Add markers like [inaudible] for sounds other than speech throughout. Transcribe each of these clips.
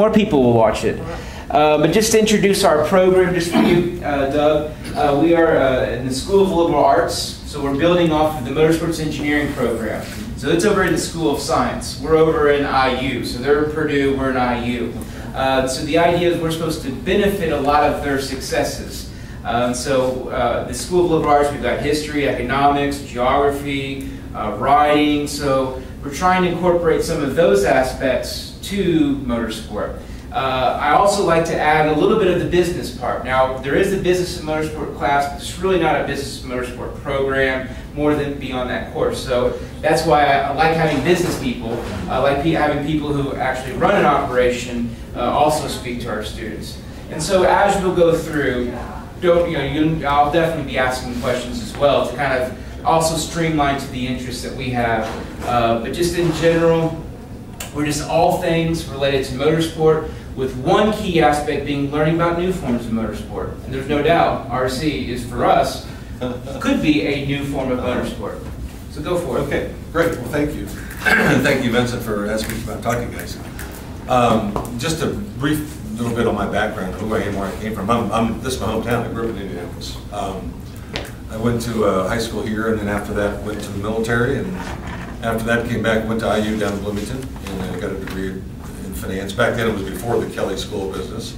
more people will watch it. Uh, but just to introduce our program, just for you, uh, Doug, uh, we are uh, in the School of Liberal Arts, so we're building off of the Motorsports Engineering program. So it's over in the School of Science. We're over in IU, so they're in Purdue, we're in IU. Uh, so the idea is we're supposed to benefit a lot of their successes. Um, so uh, the School of Liberal Arts, we've got history, economics, geography, writing. So we're trying to incorporate some of those aspects to motorsport. Uh, I also like to add a little bit of the business part. Now, there is the business and motorsport class, but it's really not a business and motorsport program more than beyond that course. So that's why I, I like having business people. I like pe having people who actually run an operation uh, also speak to our students. And so as we'll go through, don't, you know, you, I'll definitely be asking questions as well to kind of also streamline to the interests that we have. Uh, but just in general, we're just all things related to motorsport with one key aspect being learning about new forms of motorsport. And there's no doubt RC is for us, could be a new form of motorsport. So go for it. Okay, great. Well, thank you. And thank you, Vincent, for asking me about talking, guys. Um, just a brief little bit on my background, who I am, where I came from. I'm, I'm this is my hometown. I grew up in Indianapolis. Um, I went to uh, high school here, and then after that went to the military, and after that came back, went to IU down in Bloomington, and I got a degree in finance. Back then it was before the Kelley School of Business.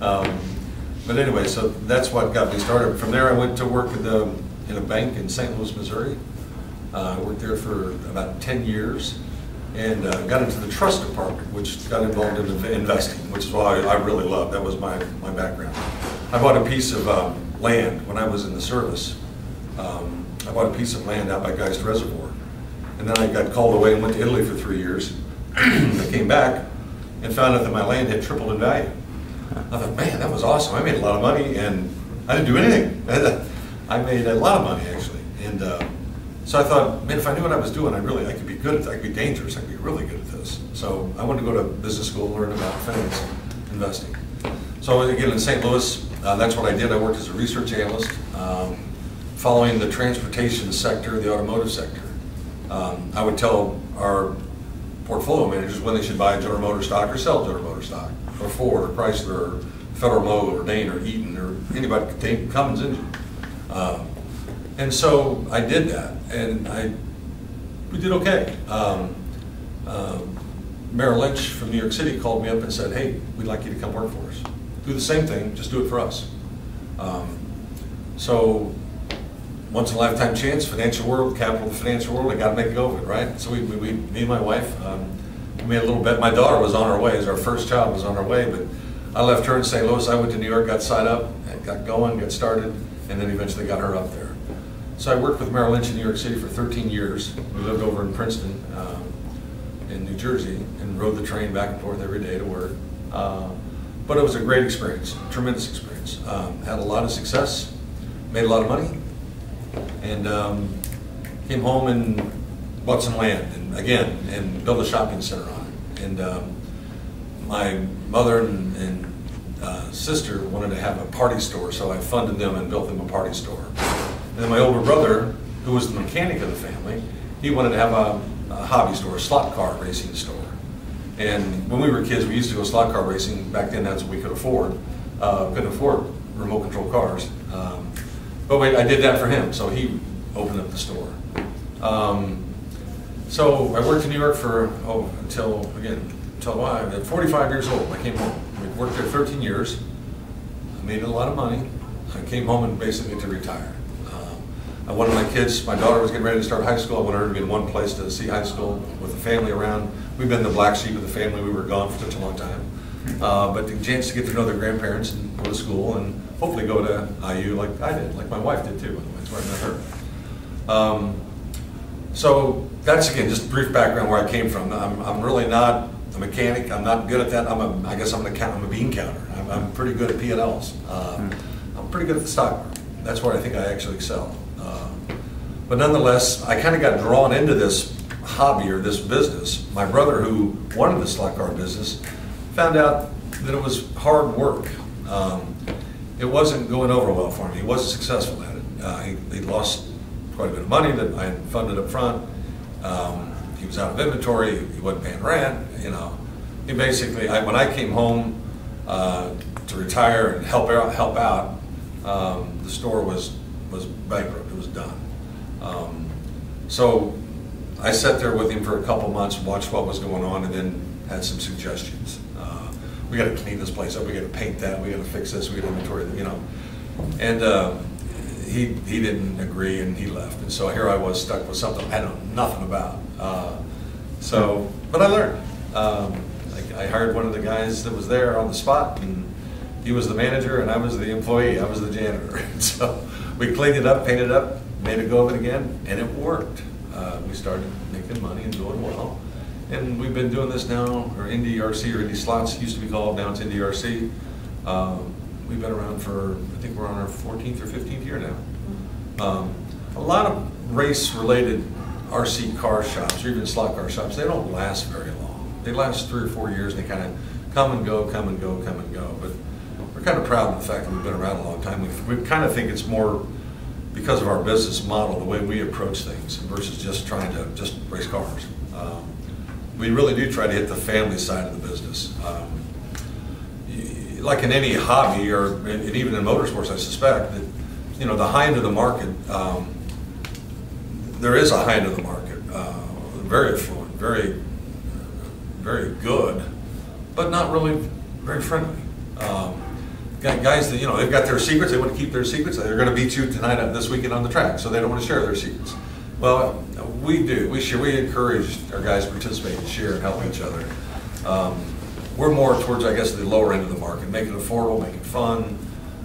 Um, but anyway, so that's what got me started. From there I went to work the, in a bank in St. Louis, Missouri. Uh, I worked there for about 10 years and uh, got into the trust department, which got involved in investing, which is what I, I really loved. That was my, my background. I bought a piece of um, land when I was in the service. Um, I bought a piece of land out by Geist Reservoir. And then I got called away and went to Italy for three years. [clears throat] I came back and found out that my land had tripled in value. I thought, man, that was awesome. I made a lot of money and I didn't do anything. [laughs] I made a lot of money actually. And uh, so I thought, man, if I knew what I was doing, I really, I could be good at this. I could be dangerous. I could be really good at this. So I wanted to go to business school and learn about finance investing. So again, in St. Louis, uh, that's what I did. I worked as a research analyst, um, following the transportation sector, the automotive sector. Um, I would tell our portfolio managers when they should buy General Motors stock or sell General Motors stock, or Ford, or Chrysler, or Federal Mogul, or Dana, or Eaton, or anybody Cummins engine. Um, and so I did that, and I we did okay. Um, uh, Merrill Lynch from New York City called me up and said, "Hey, we'd like you to come work for us. Do the same thing, just do it for us." Um, so once in a lifetime chance, financial world, capital of the financial world, I got to make it it, right? So we, we, we me and my wife, um, we made a little bet. My daughter was on her way, as our first child was on her way, but I left her in St. Louis. I went to New York, got signed up, got going, got started, and then eventually got her up there. So I worked with Merrill Lynch in New York City for 13 years. We lived over in Princeton, um, in New Jersey, and rode the train back and forth every day to work. Uh, but it was a great experience, tremendous experience. Um, had a lot of success, made a lot of money, and um, came home and bought some land, and again, and built a shopping center on it. And um, my mother and, and uh, sister wanted to have a party store, so I funded them and built them a party store. And then my older brother, who was the mechanic of the family, he wanted to have a, a hobby store, a slot car racing store. And when we were kids, we used to go slot car racing. Back then, that's what we could afford. Uh, couldn't afford remote control cars. Um, but wait, I did that for him, so he opened up the store. Um, so I worked in New York for, oh, until, again, until I was 45 years old. I came home. I worked there 13 years. I made a lot of money. I came home and basically to retire. Uh, one of my kids, my daughter was getting ready to start high school. I wanted her to be in one place to see high school with the family around. We've been the black sheep of the family. We were gone for such a long time. Uh, but the chance to get to know their grandparents and go to school and hopefully go to IU like I did, like my wife did too, by the way. That's where I met her. Um, so that's again just brief background where I came from. I'm, I'm really not a mechanic. I'm not good at that. I'm a, I guess I'm, an account, I'm a bean counter. I'm, I'm pretty good at P&Ls. Uh, hmm. I'm pretty good at the stock market. That's where I think I actually excel. Uh, but nonetheless, I kind of got drawn into this hobby or this business. My brother, who wanted the slot car business, found out that it was hard work. Um, it wasn't going over well for him. He wasn't successful at it. Uh, he, he, lost quite a bit of money that I had funded up front. Um, he was out of inventory. He wasn't paying rent, you know. he basically, I, when I came home uh, to retire and help out, help out, um, the store was was bankrupt. It was done. Um, so I sat there with him for a couple months, watched what was going on, and then had some suggestions. We got to clean this place up. We got to paint that. We got to fix this. We got to inventory, you know. And uh, he he didn't agree, and he left. And so here I was stuck with something I know nothing about. Uh, so, but I learned. Um, I, I hired one of the guys that was there on the spot, and he was the manager, and I was the employee. I was the janitor. [laughs] so we cleaned it up, painted it up, made it go of it again, and it worked. Uh, we started making money and doing well. And we've been doing this now, or Indy RC or Indy Slots used to be called, now it's Indy RC. Um, we've been around for, I think we're on our 14th or 15th year now. Um, a lot of race-related RC car shops, or even slot car shops, they don't last very long. They last three or four years, and they kind of come and go, come and go, come and go. But we're kind of proud of the fact that we've been around a long time. We, we kind of think it's more because of our business model, the way we approach things, versus just trying to just race cars. Um, we really do try to hit the family side of the business. Um, like in any hobby, or and even in motorsports, I suspect that you know the high end of the market. Um, there is a high end of the market, uh, very affluent, very, very good, but not really very friendly. Um, guys that you know they've got their secrets. They want to keep their secrets. They're going to beat you tonight uh, this weekend on the track, so they don't want to share their secrets. Well, we do. We share. We encourage our guys to participate and share and help each other. Um, we're more towards, I guess, the lower end of the market, make it affordable, make it fun.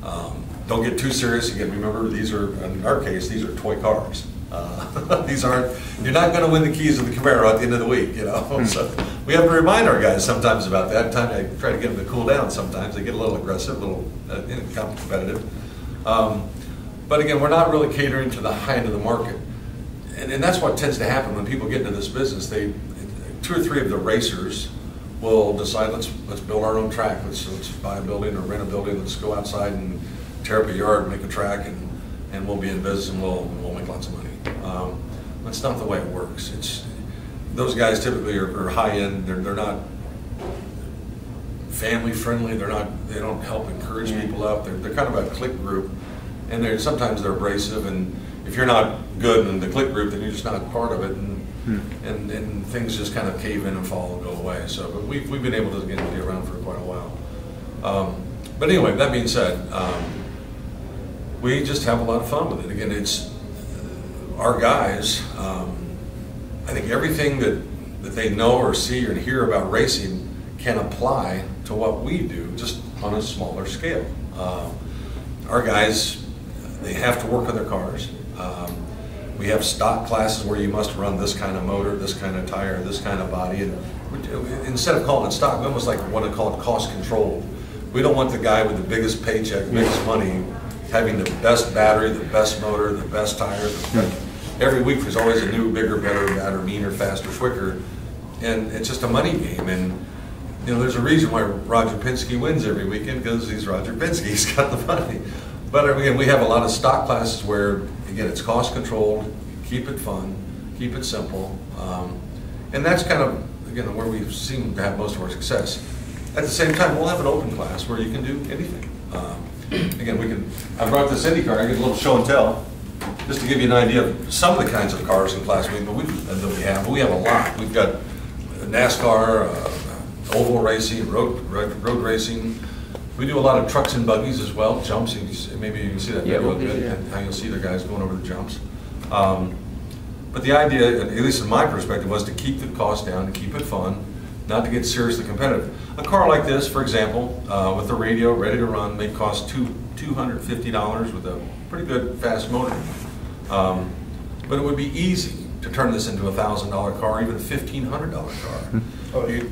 Um, don't get too serious. Again, remember these are, in our case, these are toy cars. Uh, [laughs] these aren't. You're not going to win the keys of the Camaro at the end of the week, you know. Hmm. so we have to remind our guys sometimes about that. Time I try to get them to cool down. Sometimes they get a little aggressive, a little uh, competitive. Um, but again, we're not really catering to the high end of the market, and, and that's what tends to happen when people get into this business. They two or three of the racers will decide let's let's build our own track. Let's let's buy a building or rent a building. Let's go outside and tear up a yard, make a track, and and we'll be in business and we'll we'll make lots of money. Um, that's not the way it works. It's those guys typically are, are high end. They're they're not family friendly. They're not. They don't help encourage people up. They're they're kind of a clique group, and they're sometimes they're abrasive. And if you're not good in the clique group, then you're just not part of it. And Hmm. And, and things just kind of cave in and fall and go away. So, but we've, we've been able to again be around for quite a while. Um, but anyway, that being said, um, we just have a lot of fun with it. Again, it's uh, our guys. Um, I think everything that that they know or see or hear about racing can apply to what we do, just on a smaller scale. Uh, our guys, they have to work on their cars. Um, we have stock classes where you must run this kind of motor, this kind of tire, this kind of body. And instead of calling it stock, we almost like want to call it cost control. We don't want the guy with the biggest paycheck, biggest money, having the best battery, the best motor, the best tire. Every week there's always a new, bigger, better, better, meaner, faster, quicker. And it's just a money game. And you know, there's a reason why Roger Penske wins every weekend because he's Roger Penske. He's [laughs] got the money. But again, we have a lot of stock classes where Again, it's cost controlled, keep it fun, keep it simple. Um, and that's kind of, again, where we seem to have most of our success. At the same time, we'll have an open class where you can do anything. Um, again, we can, I brought this Indy car, I get a little show and tell, just to give you an idea of some of the kinds of cars in Class B, but we, that we have. We have a lot. We've got NASCAR, uh, oval racing, road, road, road racing, we do a lot of trucks and buggies as well, jumps, and maybe you can see that Yeah, video we'll good, yeah. and how you'll see the guys going over the jumps. Um, But the idea, at least in my perspective, was to keep the cost down, to keep it fun, not to get seriously competitive. A car like this, for example, uh, with the radio, ready to run, may cost two, $250 with a pretty good fast motor. Um, But it would be easy to turn this into a $1,000 car, even a $1,500 car. [laughs] Oh, You-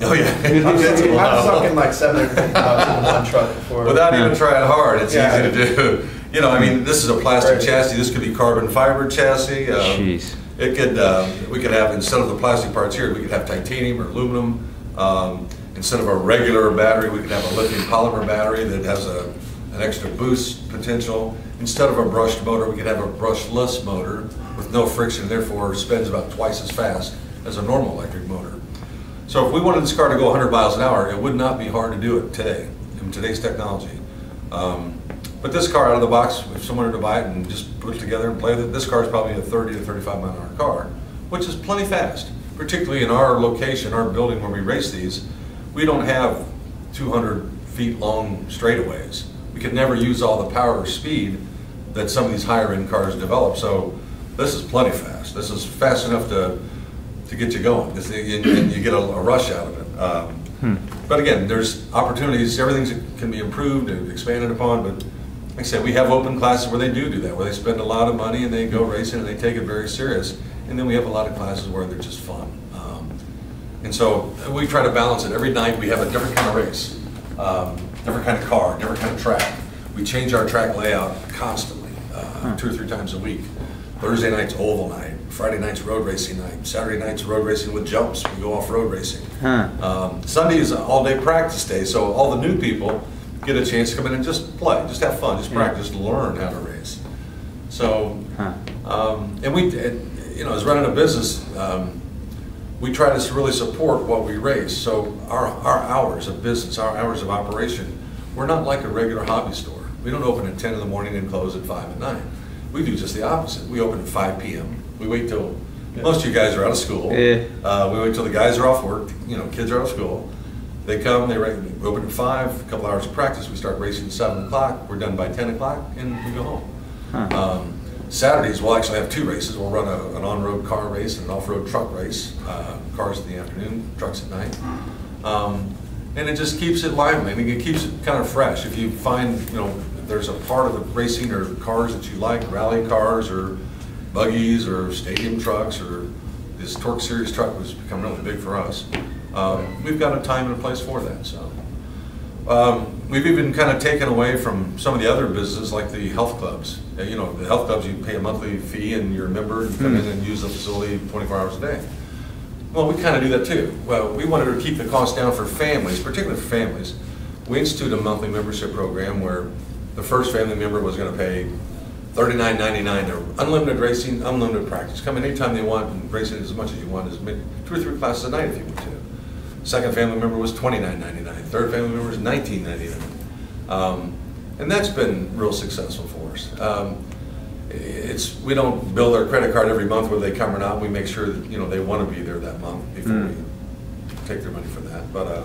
Oh, yeah. I've sunk, I've sunk in like seven hundred fifty thousand in one truck before. Without even trying hard, it's Yeah. easy to do. You know, I mean, this is a plastic Right. chassis, this could be carbon fiber chassis. um, Jeez. It could, um, we could have, instead of the plastic parts here, we could have titanium or aluminum. Um, Instead of a regular battery, we could have a lithium polymer battery that has a, an extra boost potential. Instead of a brushed motor, we could have a brushless motor with no friction, therefore spins about twice as fast as a normal electric motor. So if we wanted this car to go 100 miles an hour, it would not be hard to do it today, in today's technology. Um, But this car out of the box, if someone were to buy it and just put it together and play with it, this car is probably a 30 to 35 mile an hour car, which is plenty fast, particularly in our location, our building where we race these. We don't have 200 feet long straightaways. We could never use all the power or speed that some of these higher end cars develop. So this is plenty fast. This is fast enough to, to get you going. And and you get a a rush out of it. Um, But again, there's opportunities, everything can be improved and expanded upon, but like I said, we have open classes where they do do that, where they spend a lot of money and they go racing and they take it very serious. And then we have a lot of classes where they're just fun. Um, and so we try to balance it. Every night we have a different kind of race, um, different kind of car, different kind of track. We change our track layout constantly, uh, two or three times a week. Thursday night's oval night, Friday night's road racing night, Saturday night's road racing with jumps. We go off road racing. Huh. Um, Sunday is all day practice day, so all the new people get a chance to come in and just play, just have fun, just practice, learn how to race. So, Huh. um, and we, and, you know, as running a business, um, we try to really support what we race. So our, our hours of business, our hours of operation, we're not like a regular hobby store. We don't open at 10 in the morning and close at 5 at night. We do just the opposite. We open at 5 p.m. We wait till, most of you guys are out of school. Yeah. Uh, we wait till the guys are off work, you know, kids are out of school. They come, they open at 5, a couple hours of practice. We start racing at 7 o'clock. We're done by 10 o'clock and we go home. Huh. Um, Saturdays, we'll actually have two races. We'll run a, an on-road car race and an off-road truck race. Uh, cars in the afternoon, trucks at night. Um, and it just keeps it lively. I mean, it keeps it kind of fresh. If you find, you know, there's a part of the racing or cars that you like, rally cars or buggies or stadium trucks or this Torque Series truck was become really big for us. Um, we've got a time and a place for that. So. Um, We've even kind of taken away from some of the other businesses, like the health clubs. Uh, You know, the health clubs, you pay a monthly fee and you're a member and come in and use the facility 24 hours a day. Well, we kind of do that too. Well, we wanted to keep the cost down for families, particularly for families. We instituted a monthly membership program where the first family member was going to pay $39.99 to unlimited racing, unlimited practice. Come in anytime they want and race it as much as you want, as many, two or three classes a night if you want to. Second family member was $29.99. Third family member was $19.99. Um, and that's been real successful for us. Um, it's, we don't bill their credit card every month whether they come or not. We make sure that, you know, they want to be there that month before Mm. we take their money for that. But, uh,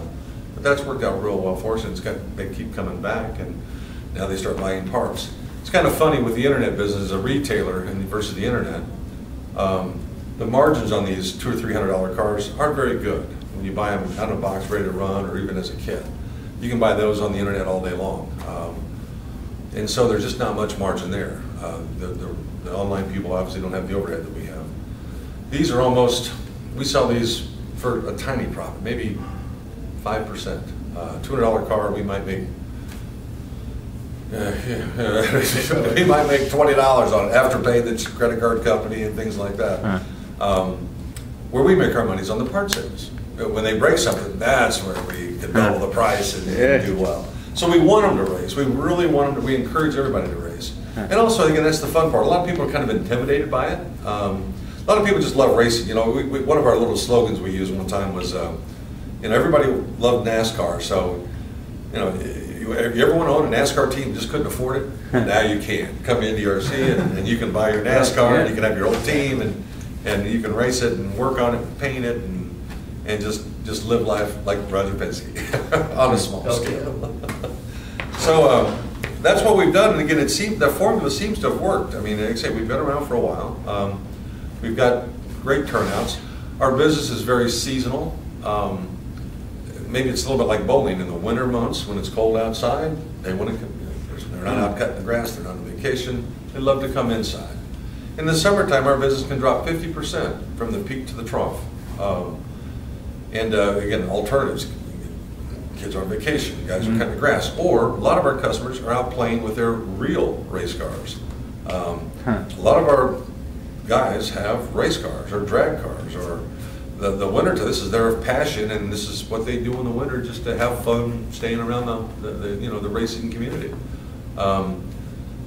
but that's worked out real well for us and it's got, they keep coming back and now they start buying parts. Kind of funny with the internet business, as a retailer and versus the internet. Um, the margins on these two or three hundred dollar cars aren't very good when you buy them out of a box ready to run or even as a kit. You can buy those on the internet all day long. Um, and so there's just not much margin there. Uh, The, the, the online people obviously don't have the overhead that we have. These are almost, we sell these for a tiny profit, maybe five percent. Uh, two hundred dollar car, we might make, uh, yeah, we [laughs] might make twenty dollars on it after paying the credit card company and things like that. Um, Where we make our money is on the part sales. When they break something, that's where we can double the price and Yeah. and do well. So we want them to race. We really want them to, we encourage everybody to race. And also, again, that's the fun part. A lot of people are kind of intimidated by it. Um, A lot of people just love racing. You know, we, we, one of our little slogans we used one time was, um, you know, everybody loved NASCAR. So, you know, you, you ever want to own a NASCAR team, just couldn't afford it? now you can. Come into DRC and, and you can buy your NASCAR and you can have your own team and, and you can race it and work on it and paint it and, and just, just live life like Roger Penske [laughs] on a small scale. [laughs] So um, that's what we've done, and again, it seems, the formula seems to have worked. I mean, like I say, we've been around for a while. Um, We've got great turnouts. Our business is very seasonal. Um, Maybe it's a little bit like bowling in the winter months, when it's cold outside, they want to, they're not out cutting the grass, they're not on vacation, they love to come inside. In the summertime, our business can drop fifty percent from the peak to the trough. Um, And uh, again, alternatives, kids are on vacation, guys are cutting the grass, or a lot of our customers are out playing with their real race cars. Um, Huh. A lot of our guys have race cars or drag cars, or the, the winter, this is their passion, and this is what they do in the winter, just to have fun staying around the, the, the, you know, the racing community. Um,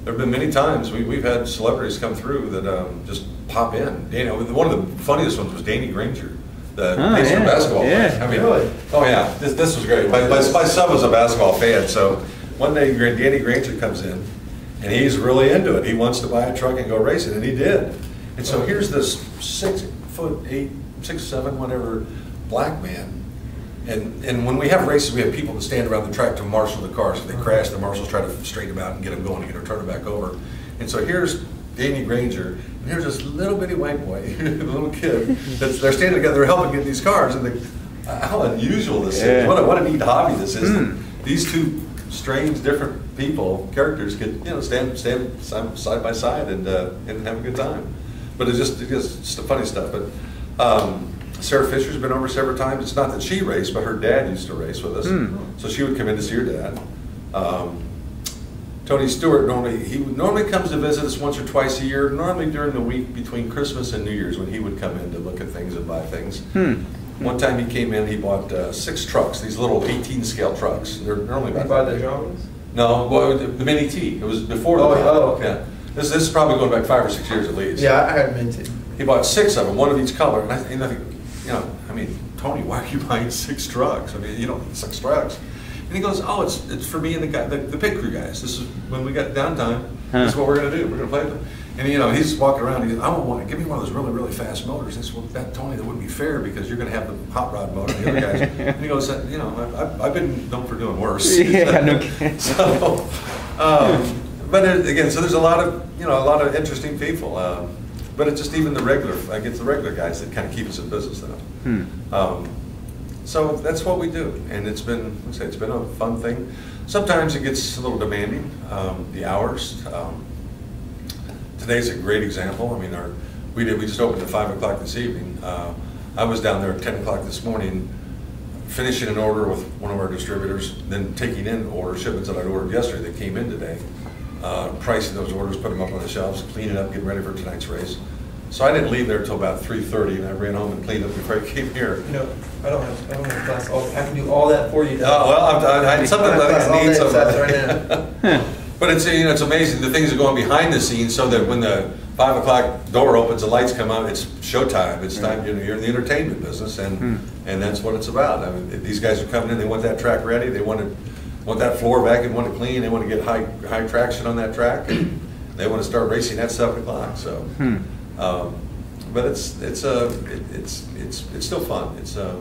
There've been many times, we, we've had celebrities come through that, um, just pop in. You know, one of the funniest ones was Danny Granger. the Oh, Pacer yeah, basketball. yeah. player. I mean, Really? Oh, yeah, this, this was great. My, my, my son was a basketball fan, so one day Danny Granger comes in, and he's really into it. He wants to buy a truck and go racing, and he did. And so here's this six foot eight, six, seven, whatever, black man. And, and when we have races, we have people that stand around the track to marshal the cars. If they crash, the marshals try to straighten them out and get them going again or turn them back over. And so here's Danny Granger, and here's this little bitty white boy, [laughs] a little kid, that's, they're standing together, they're helping get these cars, and they, how unusual this Yeah. is. What a, what a neat hobby this is. Hmm. These two strange, different people, characters, could, you know, stand, stand side side by side and, uh, and have a good time. But it's just, it's just funny stuff. But um, Sarah Fisher's been over several times. It's not that she raced, but her dad used to race with us. Hmm. So she would come in to see her dad. Um, Tony Stewart normally, he normally comes to visit us once or twice a year, normally during the week between Christmas and New Year's when he would come in to look at things and buy things. Hmm. One time he came in, he bought uh, six trucks, these little 18 scale trucks. They're normally You about. buy the big. drawings? No, well, the the Mini T. It was before the. Oh, oh, okay. Yeah. This, this is probably going back five or six years at least. Yeah, I had mint too. He bought six of them, one of each color, and I, and I think, you know, I mean, Tony, why are you [laughs] buying six trucks? I mean, you don't need six trucks. And he goes, oh, it's, it's for me and the guy, the, the pit crew guys. This is when we got downtime. This is what we're gonna do. We're gonna play them. And you know, he's walking around. He goes, I want one. Give me one of those really, really fast motors. I said, well, that Tony, that wouldn't be fair because you're gonna have the hot rod motor. And the other guys. [laughs] and he goes, you know, I've- I've, been known for doing worse. [laughs] Yeah, no kidding. so, um, but again, so there's a lot of you know a lot of interesting people. Um, but it's just even the regular, I guess the regular guys that kind of keep us in business now. Hmm. Um, so that's what we do, and it's been, let's say, it's been a fun thing. Sometimes it gets a little demanding, um, the hours. Um, today's a great example. I mean, our, we did, we just opened at five o'clock this evening. Uh, I was down there at ten o'clock this morning, finishing an order with one of our distributors, then taking in order shipments that I'd ordered yesterday that came in today, uh, pricing those orders, put them up on the shelves, clean it up, getting ready for tonight's race. So I didn't leave there until about three thirty, and I ran home and cleaned up before I came here. You know, I don't have, I don't have class, all- I can do all that for you. Oh, well, I'm- I, I, sometimes I think I need some. That's right. [laughs] [laughs] But it's, you know, it's amazing, the things are going behind the scenes so that when the five o'clock door opens, the lights come on, it's showtime. It's time, you know, you're in the entertainment business and, Hmm. and that's what it's about. I mean, these guys are coming in, they want that track ready, they want to, want that floor vacuumed, want it clean, they want to get high, high traction on that track. and They want to start racing at seven o'clock, so. Hmm. Um, But it's, it's, a, it- it's, it's, it's still fun. It's, a,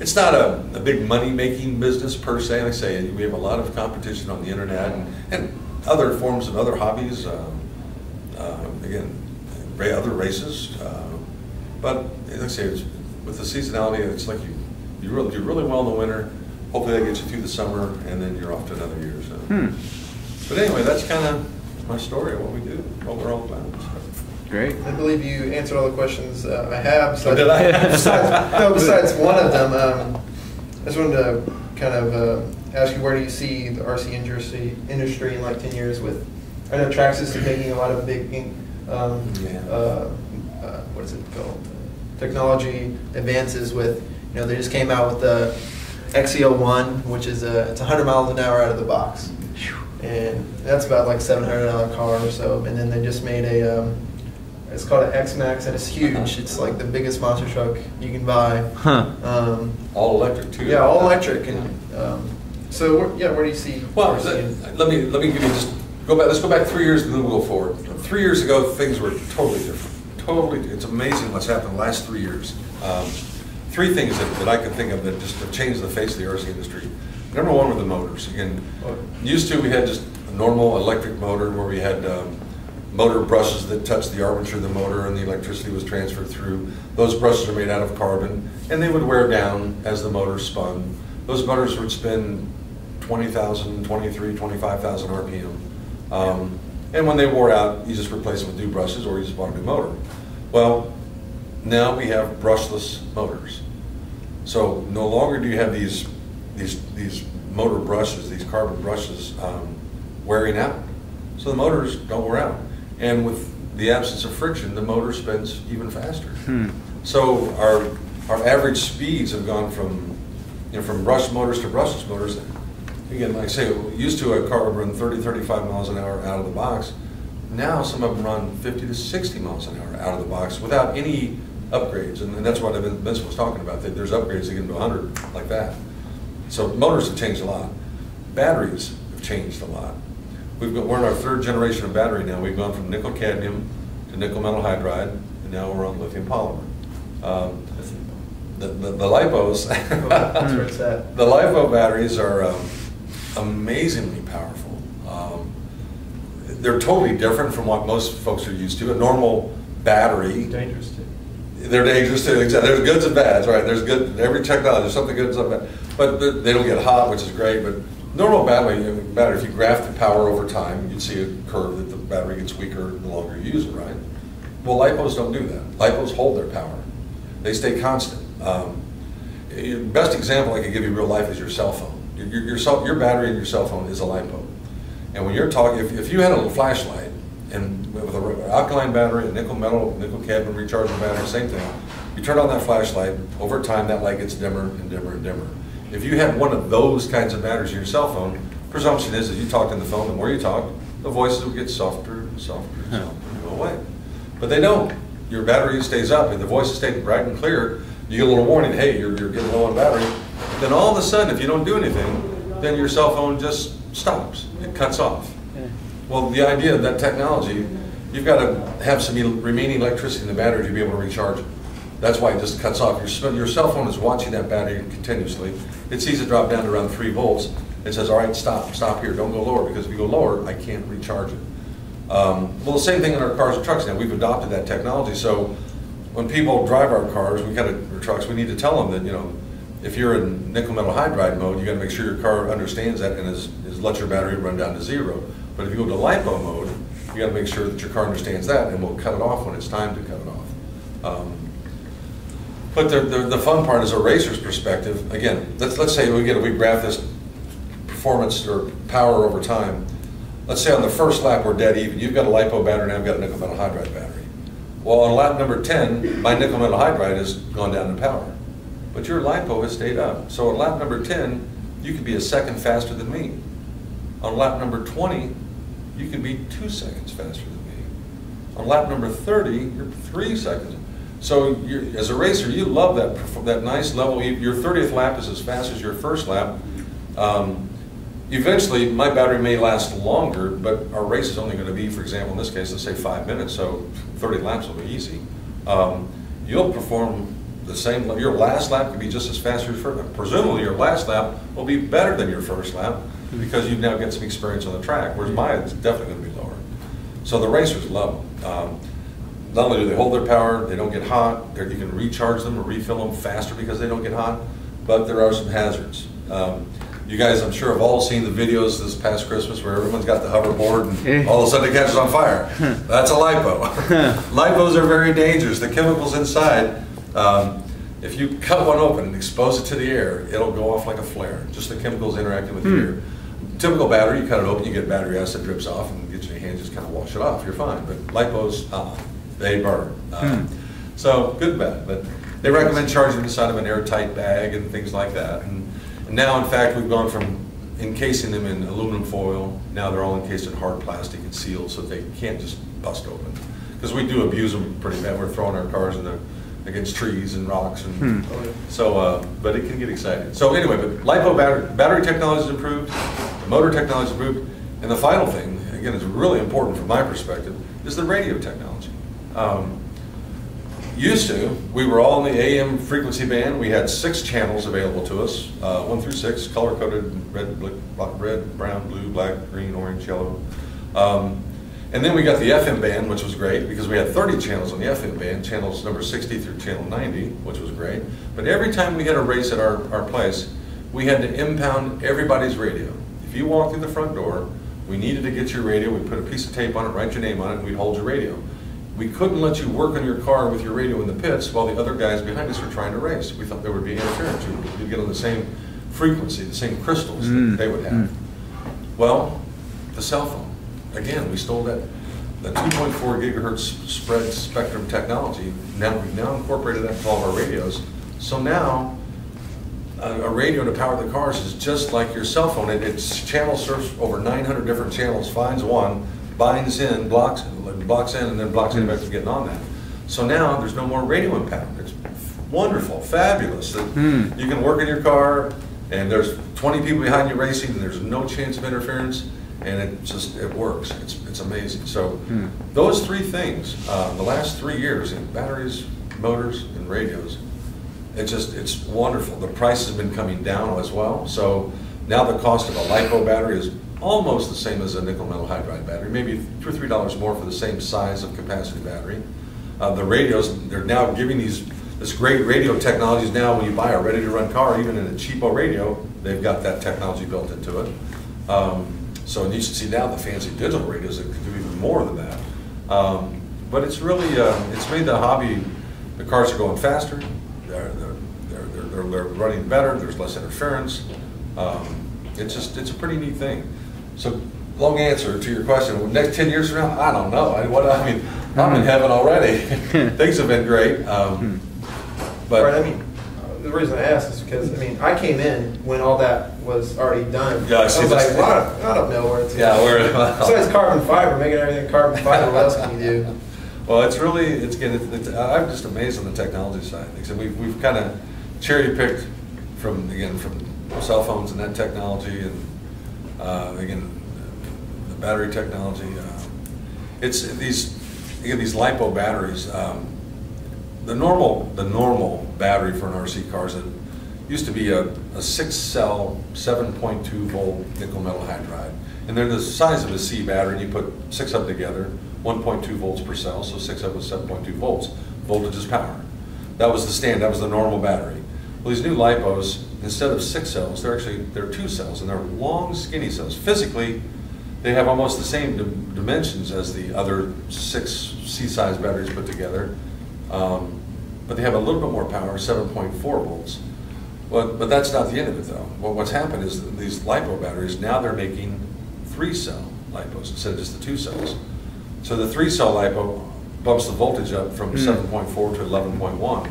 it's not a, a big money-making business per se. Like I say, we have a lot of competition on the internet and, and other forms of other hobbies. um, uh, Again, other races. uh, But like I say, it's, with the seasonality, it's like you, you really, do really well in the winter. Hopefully that gets you through the summer and then you're off to another year, so. Hmm. But anyway, that's kind of my story, of what we do, what we're all about. so. Great. I believe you answered all the questions uh, I have. Oh, [laughs] did I? [laughs] Besides, no, [laughs] besides one of them, um, I just wanted to kind of uh, ask you, where do you see the RC industry, industry in like 10 years with, I know Traxxas is making a lot of big, um, Yeah. uh, uh, what is it called? Technology advances with, you know, they just came out with the XO-1, which is a, it's 100 miles an hour out of the box. And that's about like $700 car or so. And then they just made a, um, it's called an X-Maxx and it's huge. It's like the biggest monster truck you can buy. Huh. Um, All electric too. yeah, all electric. And um, so, where, yeah, where do you see? Well, where do you see let let me, let me give you just, go back, let's go back three years and then we'll go forward. Three years ago, things were totally different, totally, it's amazing what's happened in the last three years. Um, Three things that, that I can think of that just have changed the face of the RC industry. Number one were the motors. Again, used to, we had just a normal electric motor where we had um, motor brushes that touched the armature of the motor and the electricity was transferred through. Those brushes are made out of carbon and they would wear down as the motor spun. Those motors would spin 20,000, 23, 25,000 RPM. Um, and when they wore out, you just replace them with new brushes or you just bought a new motor. Well, now we have brushless motors. So no longer do you have these, these, these motor brushes, these carbon brushes um, wearing out. So the motors don't wear out. And with the absence of friction, the motor spins even faster. Hmm. So our, our average speeds have gone from, you know, from brush motors to brushless motors. Again, like I say, used to a car would run 30, 35 miles an hour out of the box. Now some of them run 50 to 60 miles an hour out of the box without any upgrades, and and that's what Vince was talking about, that there's upgrades that get to 100 like that. So motors have changed a lot. Batteries have changed a lot. We've got, we're in our third generation of battery now. We've gone from nickel cadmium to nickel metal hydride, and now we're on lithium polymer. Um, The, the the LiPos. [laughs] That's where it's at. The LiPo batteries are um, amazingly powerful. Um, They're totally different from what most folks are used to. A normal battery. Dangerous too. Too. Exactly. There's goods and bads, right? There's good. Every technology, there's something good and something bad. But the- they don't get hot, which is great. But normal battery, battery, if you graph the power over time, you'd see a curve that the battery gets weaker the longer you use it, right? Well, lipos don't do that. Lipos hold their power. They stay constant. Um, best example I could give you real life is your cell phone. Your, your, your, cell, your battery in your cell phone is a lipo. And when you're talking, if, if you had a little flashlight and with an alkaline battery, a nickel metal, nickel cadmium rechargeable battery, same thing, you turn on that flashlight, over time that light gets dimmer and dimmer and dimmer. If you have one of those kinds of batteries in your cell phone, presumption is as you talk in the phone, the more you talk, the voices will get softer and softer and softer and go away. But they don't. Your battery stays up and the voices stay bright and clear. You get a little warning, hey, you're, you're getting low on battery. Then all of a sudden, if you don't do anything, then your cell phone just stops. It cuts off. Well, the idea of that technology, you've got to have some remaining electricity in the battery to be able to recharge it. That's why it just cuts off. Your, your cell phone is watching that battery continuously. It sees it drop down to around three volts. It says, all right, stop, stop here, don't go lower, because if you go lower, I can't recharge it. Um, well, the same thing in our cars and trucks now. We've adopted that technology. So when people drive our cars, we of, or trucks, we need to tell them that, you know, if you're in nickel metal hydride mode, you got to make sure your car understands that and is, is let your battery run down to zero. But if you go to LiPo mode, you got to make sure that your car understands that and will cut it off when it's time to cut it off. Um, but the, the, the fun part is a racer's perspective. Again, let's, let's say we get, we graph this performance or power over time. Let's say on the first lap we're dead even. You've got a LiPo battery and I've got a nickel metal hydride battery. Well, on lap number 10, my nickel metal hydride has gone down in power. But your LiPo has stayed up. So on lap number 10, you could be a second faster than me. On lap number 20, you could be two seconds faster than me. On lap number 30, you're three seconds. So as a racer, you love that, that nice level. Your 30th lap is as fast as your first lap. Um, Eventually, my battery may last longer, but our race is only going to be, for example, in this case, let's say five minutes, so 30 laps will be easy. Um, You'll perform the same, your last lap could be just as fast as your first. Presumably, your last lap will be better than your first lap because you've now got some experience on the track, whereas mine is definitely going to be lower. So the racers love them. Um, Not only do they hold their power, they don't get hot, you can recharge them or refill them faster because they don't get hot, but there are some hazards. Um, You guys, I'm sure, have all seen the videos this past Christmas where everyone's got the hoverboard and all of a sudden it catches on fire. [laughs] That's a lipo. [laughs] Lipos are very dangerous. The chemicals inside, um, if you cut one open and expose it to the air, it'll go off like a flare, just the chemicals interacting with the air. Typical battery, you cut it open, you get battery acid drips off and get your hand, just kind of wash it off, you're fine. But lipos, uh, they burn. Um, So, good and bad, but they recommend charging inside of an airtight bag and things like that. And and now, in fact, we've gone from encasing them in aluminum foil, now they're all encased in hard plastic and sealed so they can't just bust open. Because we do abuse them pretty bad, we're throwing our cars in the, against trees and rocks and, so, uh, but it can get exciting. So anyway, but LiPo battery, battery technology is improved, the motor technology is improved, and the final thing, again, is really important from my perspective, is the radio technology. Um, Used to, we were all in the AM frequency band. We had six channels available to us, uh, one through six, color coded, red, bl- bl- red, brown, blue, black, green, orange, yellow. Um, and then we got the FM band, which was great because we had 30 channels on the FM band, channels number 60 through channel 90, which was great. But every time we had a race at our, our place, we had to impound everybody's radio. If you walked through the front door, we needed to get your radio. We put a piece of tape on it, write your name on it, and we'd hold your radio. We couldn't let you work on your car with your radio in the pits while the other guys behind us were trying to race. We thought there would be interference. You'd get on the same frequency, the same crystals that mm. they would have. Mm. Well, the cell phone. Again, we stole that, the 2.4 gigahertz spread spectrum technology. Now, we've now incorporated that into all of our radios. So now, a, a radio to power the cars is just like your cell phone. It, it's channel surfs over 900 different channels, finds one, binds in, blocks, blocks in, and then blocks in back to getting on that. So now there's no more radio impound. It's wonderful, fabulous. Hmm. You can work in your car and there's 20 people behind you racing and there's no chance of interference and it just, it works. It's, it's amazing. So Hmm. those three things, uh, the last three years in batteries, motors and radios, it just, it's wonderful. The price has been coming down as well. So now the cost of a LiPo battery is almost the same as a nickel metal hydride battery, maybe two or three dollars more for the same size of capacity battery. Uh, the radios, they're now giving these, this great radio technologies now when you buy a ready-to-run car, even in a cheapo radio, they've got that technology built into it. Um, so and you should see now the fancy digital radios that can do even more than that. Um, but it's really, uh, it's made the hobby, the cars are going faster, they're, they're, they're, they're, they're they're running better, there's less interference. Um, it's just, it's a pretty neat thing. So, long answer to your question, next ten years from now, I don't know. I, what, I mean, I'm in heaven already. [laughs] Things have been great. Um, but. Right, I mean, the reason I ask is because, I mean, I came in when all that was already done. Yeah, I see was like, well, I don't know where it's. Yeah, where- [laughs] Besides carbon fiber, making everything carbon fiber, what else can you do? [laughs] Well, it's really, it's, again, it's, it's, I'm just amazed on the technology side. And we've, we've kind of cherry picked from, again, from cell phones and that technology and, uh, again, the battery technology. uh, It's these, again, these LiPo batteries, um, the normal, the normal battery for an RC car is a, used to be a, a seven point two volt nickel metal hydride. And they're the size of a C battery, and you put six of them together, one point two volts per cell, so six of them is seven point two volts. Voltage is power. That was the stand, that was the normal battery. Well, these new LiPos, instead of six cells, they're actually, they're two cells, and they're long, skinny cells. Physically, they have almost the same dimensions as the other six C-size batteries put together, um, but they have a little bit more power, 7.4 volts. But, but that's not the end of it, though. Well, what's happened is these LiPo batteries, now they're making three-cell LiPos instead of just the two cells. So the three-cell LiPo bumps the voltage up from Hmm. 7.4 to 11.1.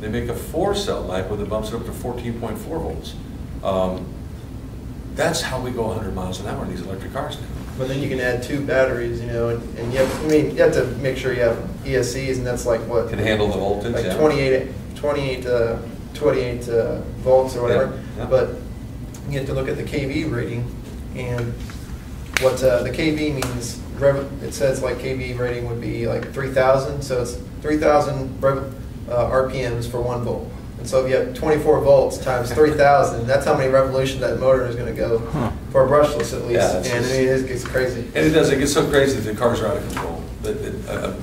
They make a four-cell LiPo that bumps it up to 14.4 volts. Um, That's how we go 100 miles an hour in these electric cars now. But then you can add two batteries, you know, and, and you have, I mean, you have to make sure you have ESCs, and that's like what? Can handle the voltage, Like yeah. 28, 28, uh, 28 uh, volts or whatever. Yeah, yeah. But you have to look at the KV rating, and what uh, the KV means, it says like KV rating would be like 3,000, so it's 3,000 rev- uh, RPMs for one volt. And so if you have 24 volts times 3,000, that's how many revolutions that motor is going to go Huh. For a brushless at least. Yeah, that's and I just- mean, it's, it's crazy. And it does, it gets so crazy that the cars are out of control. That, that, uh,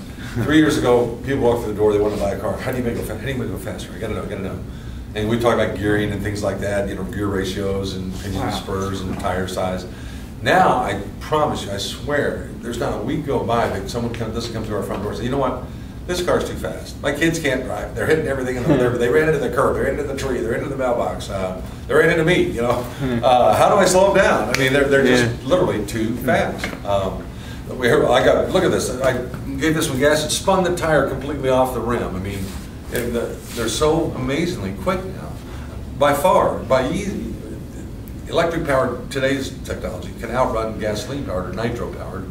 Three years ago, people walked through the door, they wanted to buy a car. How do you make it go fa- how do you make it go faster? I gotta know, I gotta know. And we talk about gearing and things like that, you know, gear ratios and pinion Wow. spurs and tire size. Now, I promise you, I swear, there's not a week go by that someone comes, doesn't come to our front door and say, you know what? This car's too fast. My kids can't drive. They're hitting everything in the, they're- they ran into the curb, they ran into the tree, they ran into the mailbox, uh, they ran into me, you know? Uh, how do I slow them down? I mean, they're, they're just Yeah. literally too fast. Um, we heard, I got, look at this, I gave this one gas, it spun the tire completely off the rim. I mean, and the- they're so amazingly quick now. By far, by easy, electric powered, today's technology can outrun gasoline powered or nitro powered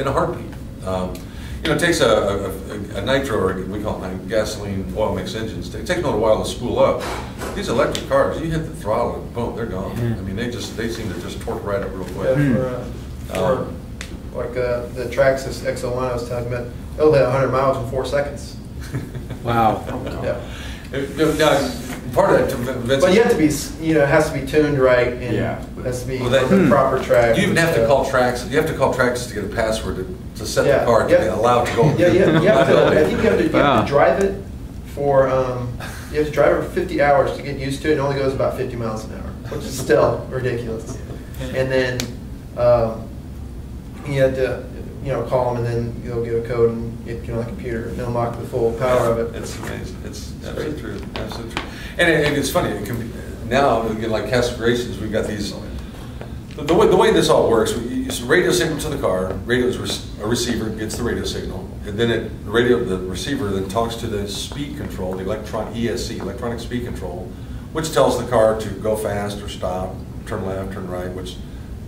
in a heartbeat. Um, You know, it takes a, a- a nitro, or we call it gasoline oil mix engines, it takes a little while to spool up. These electric cars, you hit the throttle and boom, they're gone. I mean, they just, they seem to just torque right up real quick. Yeah, for, uh, Um, for, like, uh, the Traxxas XO-1 I was talking about, it'll hit hundred miles in four seconds. [laughs] Wow. Yeah. Uh, Now, part of that, to But you have to be, you know, it has to be tuned right and Yeah. has to be Well, that- on the proper track. You even have to call Trax, you have to call Trax to get a password to, to set the Yeah, car to yeah. get allowed to go. Yeah, yeah, [laughs] you have to, I think you have to, you have Wow. to drive it for, um, you have to drive it for fifty hours to get used to it, and it only goes about fifty miles an hour, which is still ridiculous. And then, um, you have to, you know, call them, and then you'll get a code and get, you know, the computer, and unlock the full power of it. It's amazing, it's It's absolutely true, absolutely true. And it, and it's funny, it can be, now, again, like Castle Creations, we've got these, the- the way, the way this all works, use radio signal to the car, radio is a receiver, gets the radio signal, and then it, the radio, the receiver then talks to the speed control, the electron, ESC, electronic speed control, which tells the car to go fast or stop, turn left, turn right, which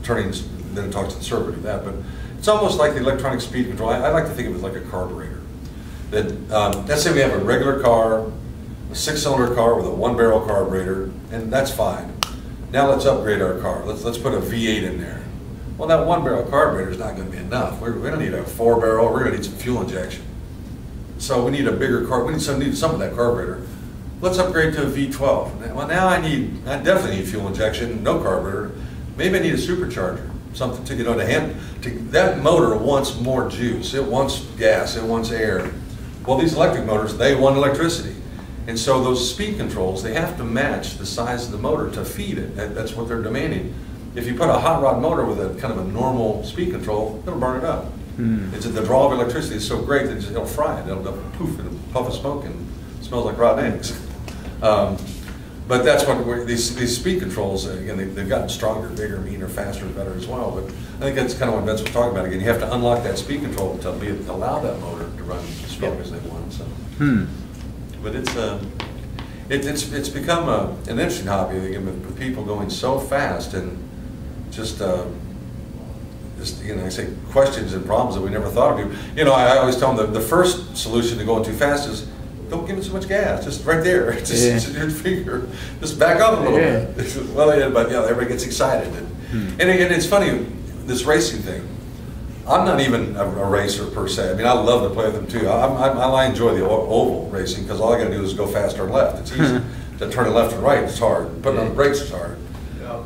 turning, then it talks to the servo to do that, but it's almost like the electronic speed control, I, I like to think of it like a carburetor. that, um, let's say we have a regular car, a six-cylinder car with a one-barrel carburetor, and that's fine. Now let's upgrade our car. Let's, let's put a V8 in there. Well, that one-barrel carburetor is not gonna be enough. We're, we're gonna need a four-barrel, we're gonna need some fuel injection. So we need a bigger car, we need some, need some of that carburetor. Let's upgrade to a V12. Well, now I need, I definitely need fuel injection, no carburetor. Maybe I need a supercharger, something to, you know, to hand, to, that motor wants more juice, it wants gas, it wants air. Well, these electric motors, they want electricity. And so those speed controls, they have to match the size of the motor to feed it. That- That's what they're demanding. If you put a hot rod motor with a kind of a normal speed control, it'll burn it up. It's the draw of electricity is so great that it'll fry it. It'll it'll poof, it'll puff of smoke and smells like rotten eggs. Um, But that's what, we're- these, these speed controls, again, they- they've gotten stronger, bigger, meaner, faster, better as well. But I think that's kind of what Vince was talking about. Again, you have to unlock that speed control to be, allow that motor to run as strong Yeah. as they want, so. Hmm. But it's, uh, it, it's, it's become a, an interesting hobby, again, with, with people going so fast and just, uh, just, you know, I say questions and problems that we never thought of. You know, I, I always tell them the, the first solution to going too fast is don't give it so much gas, just right there, [laughs] just, Yeah. just [laughs] your finger, just back up a little Yeah. bit. [laughs] well, yeah, but yeah, everybody gets excited, and, Hmm. and again, it's funny this racing thing. I'm not even a, a racer per se. I mean, I love to play with them too. I, I, I enjoy the oval racing because all I got to do is go faster and left. It's easy [laughs] to turn it left and right. It's hard. Putting on the brakes is hard. Yeah.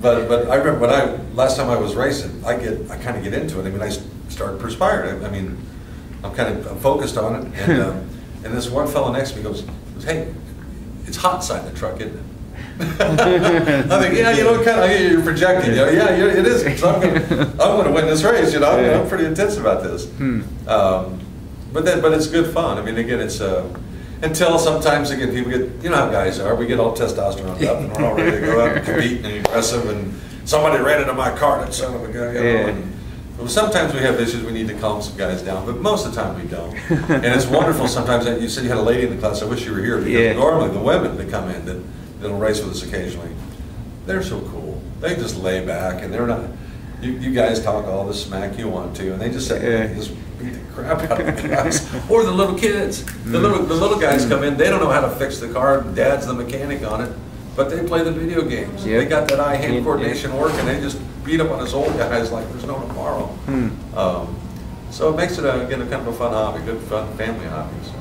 But but I remember when I last time I was racing, I get I kind of get into it. I mean, I start perspiring. I, I mean, I'm kind of I'm focused on it, and [laughs] um, and this one fellow next to me goes, goes "Hey, it's hot inside the truck, isn't it?" [laughs] I think, yeah, you know, kind of you're projecting. You know, yeah, it is. I'm I'm gonna win this race. You know, I'm, Yeah. I'm pretty intense about this. Hmm. Um, but then, but it's good fun. I mean, again, it's uh, until sometimes again people get, you know how guys are. We get all testosterone up and we're all ready to go out and compete and aggressive. And somebody ran into my car, that son of a guy. You know, Yeah. and, well, sometimes we have issues. We need to calm some guys down, but most of the time we don't. [laughs] and it's wonderful. Sometimes that you said you had a lady in the class. I wish you were here because Yeah. normally the women that come in that that'll race with us occasionally, they're so cool. They just lay back and they're not. You, you guys talk all the smack you want to, and they just say, Yeah. just beat the crap out of the guys. [laughs] or the little kids. The little the little guys come in. They don't know how to fix the car. Dad's the mechanic on it, but they play the video games. Yeah. They got that eye-hand Yeah. coordination working. They just beat up on us old guys like there's no tomorrow. Hmm. Um, so it makes it a, again a kind of a fun hobby, good fun family hobby. So.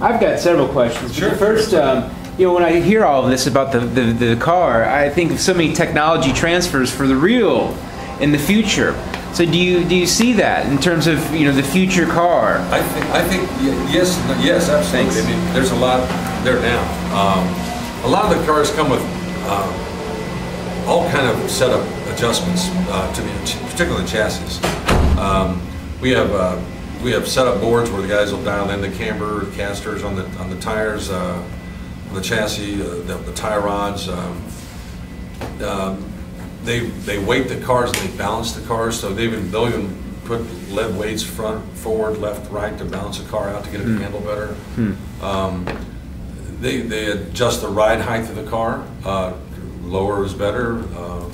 I've got several questions. Sure. First, um, you know, when I hear all of this about the, the, the car, I think of so many technology transfers for the real in the future. So do you do you see that in terms of you know the future car? I think, I think, yes, yes, absolutely. Thanks. I mean, there's a lot there now. Um, a lot of the cars come with um, all kind of setup adjustments uh, to the, particularly chassis. Um, we have uh, we have setup boards where the guys will dial in the camber casters on the on the tires, uh, the chassis, uh, the, the tie rods. Um, um, they they weight the cars and they balance the cars. So they even they'll even put lead weights front, forward, left, right to balance the car out to get it to handle better. Um, they they adjust the ride height of the car. Uh, lower is better. Uh,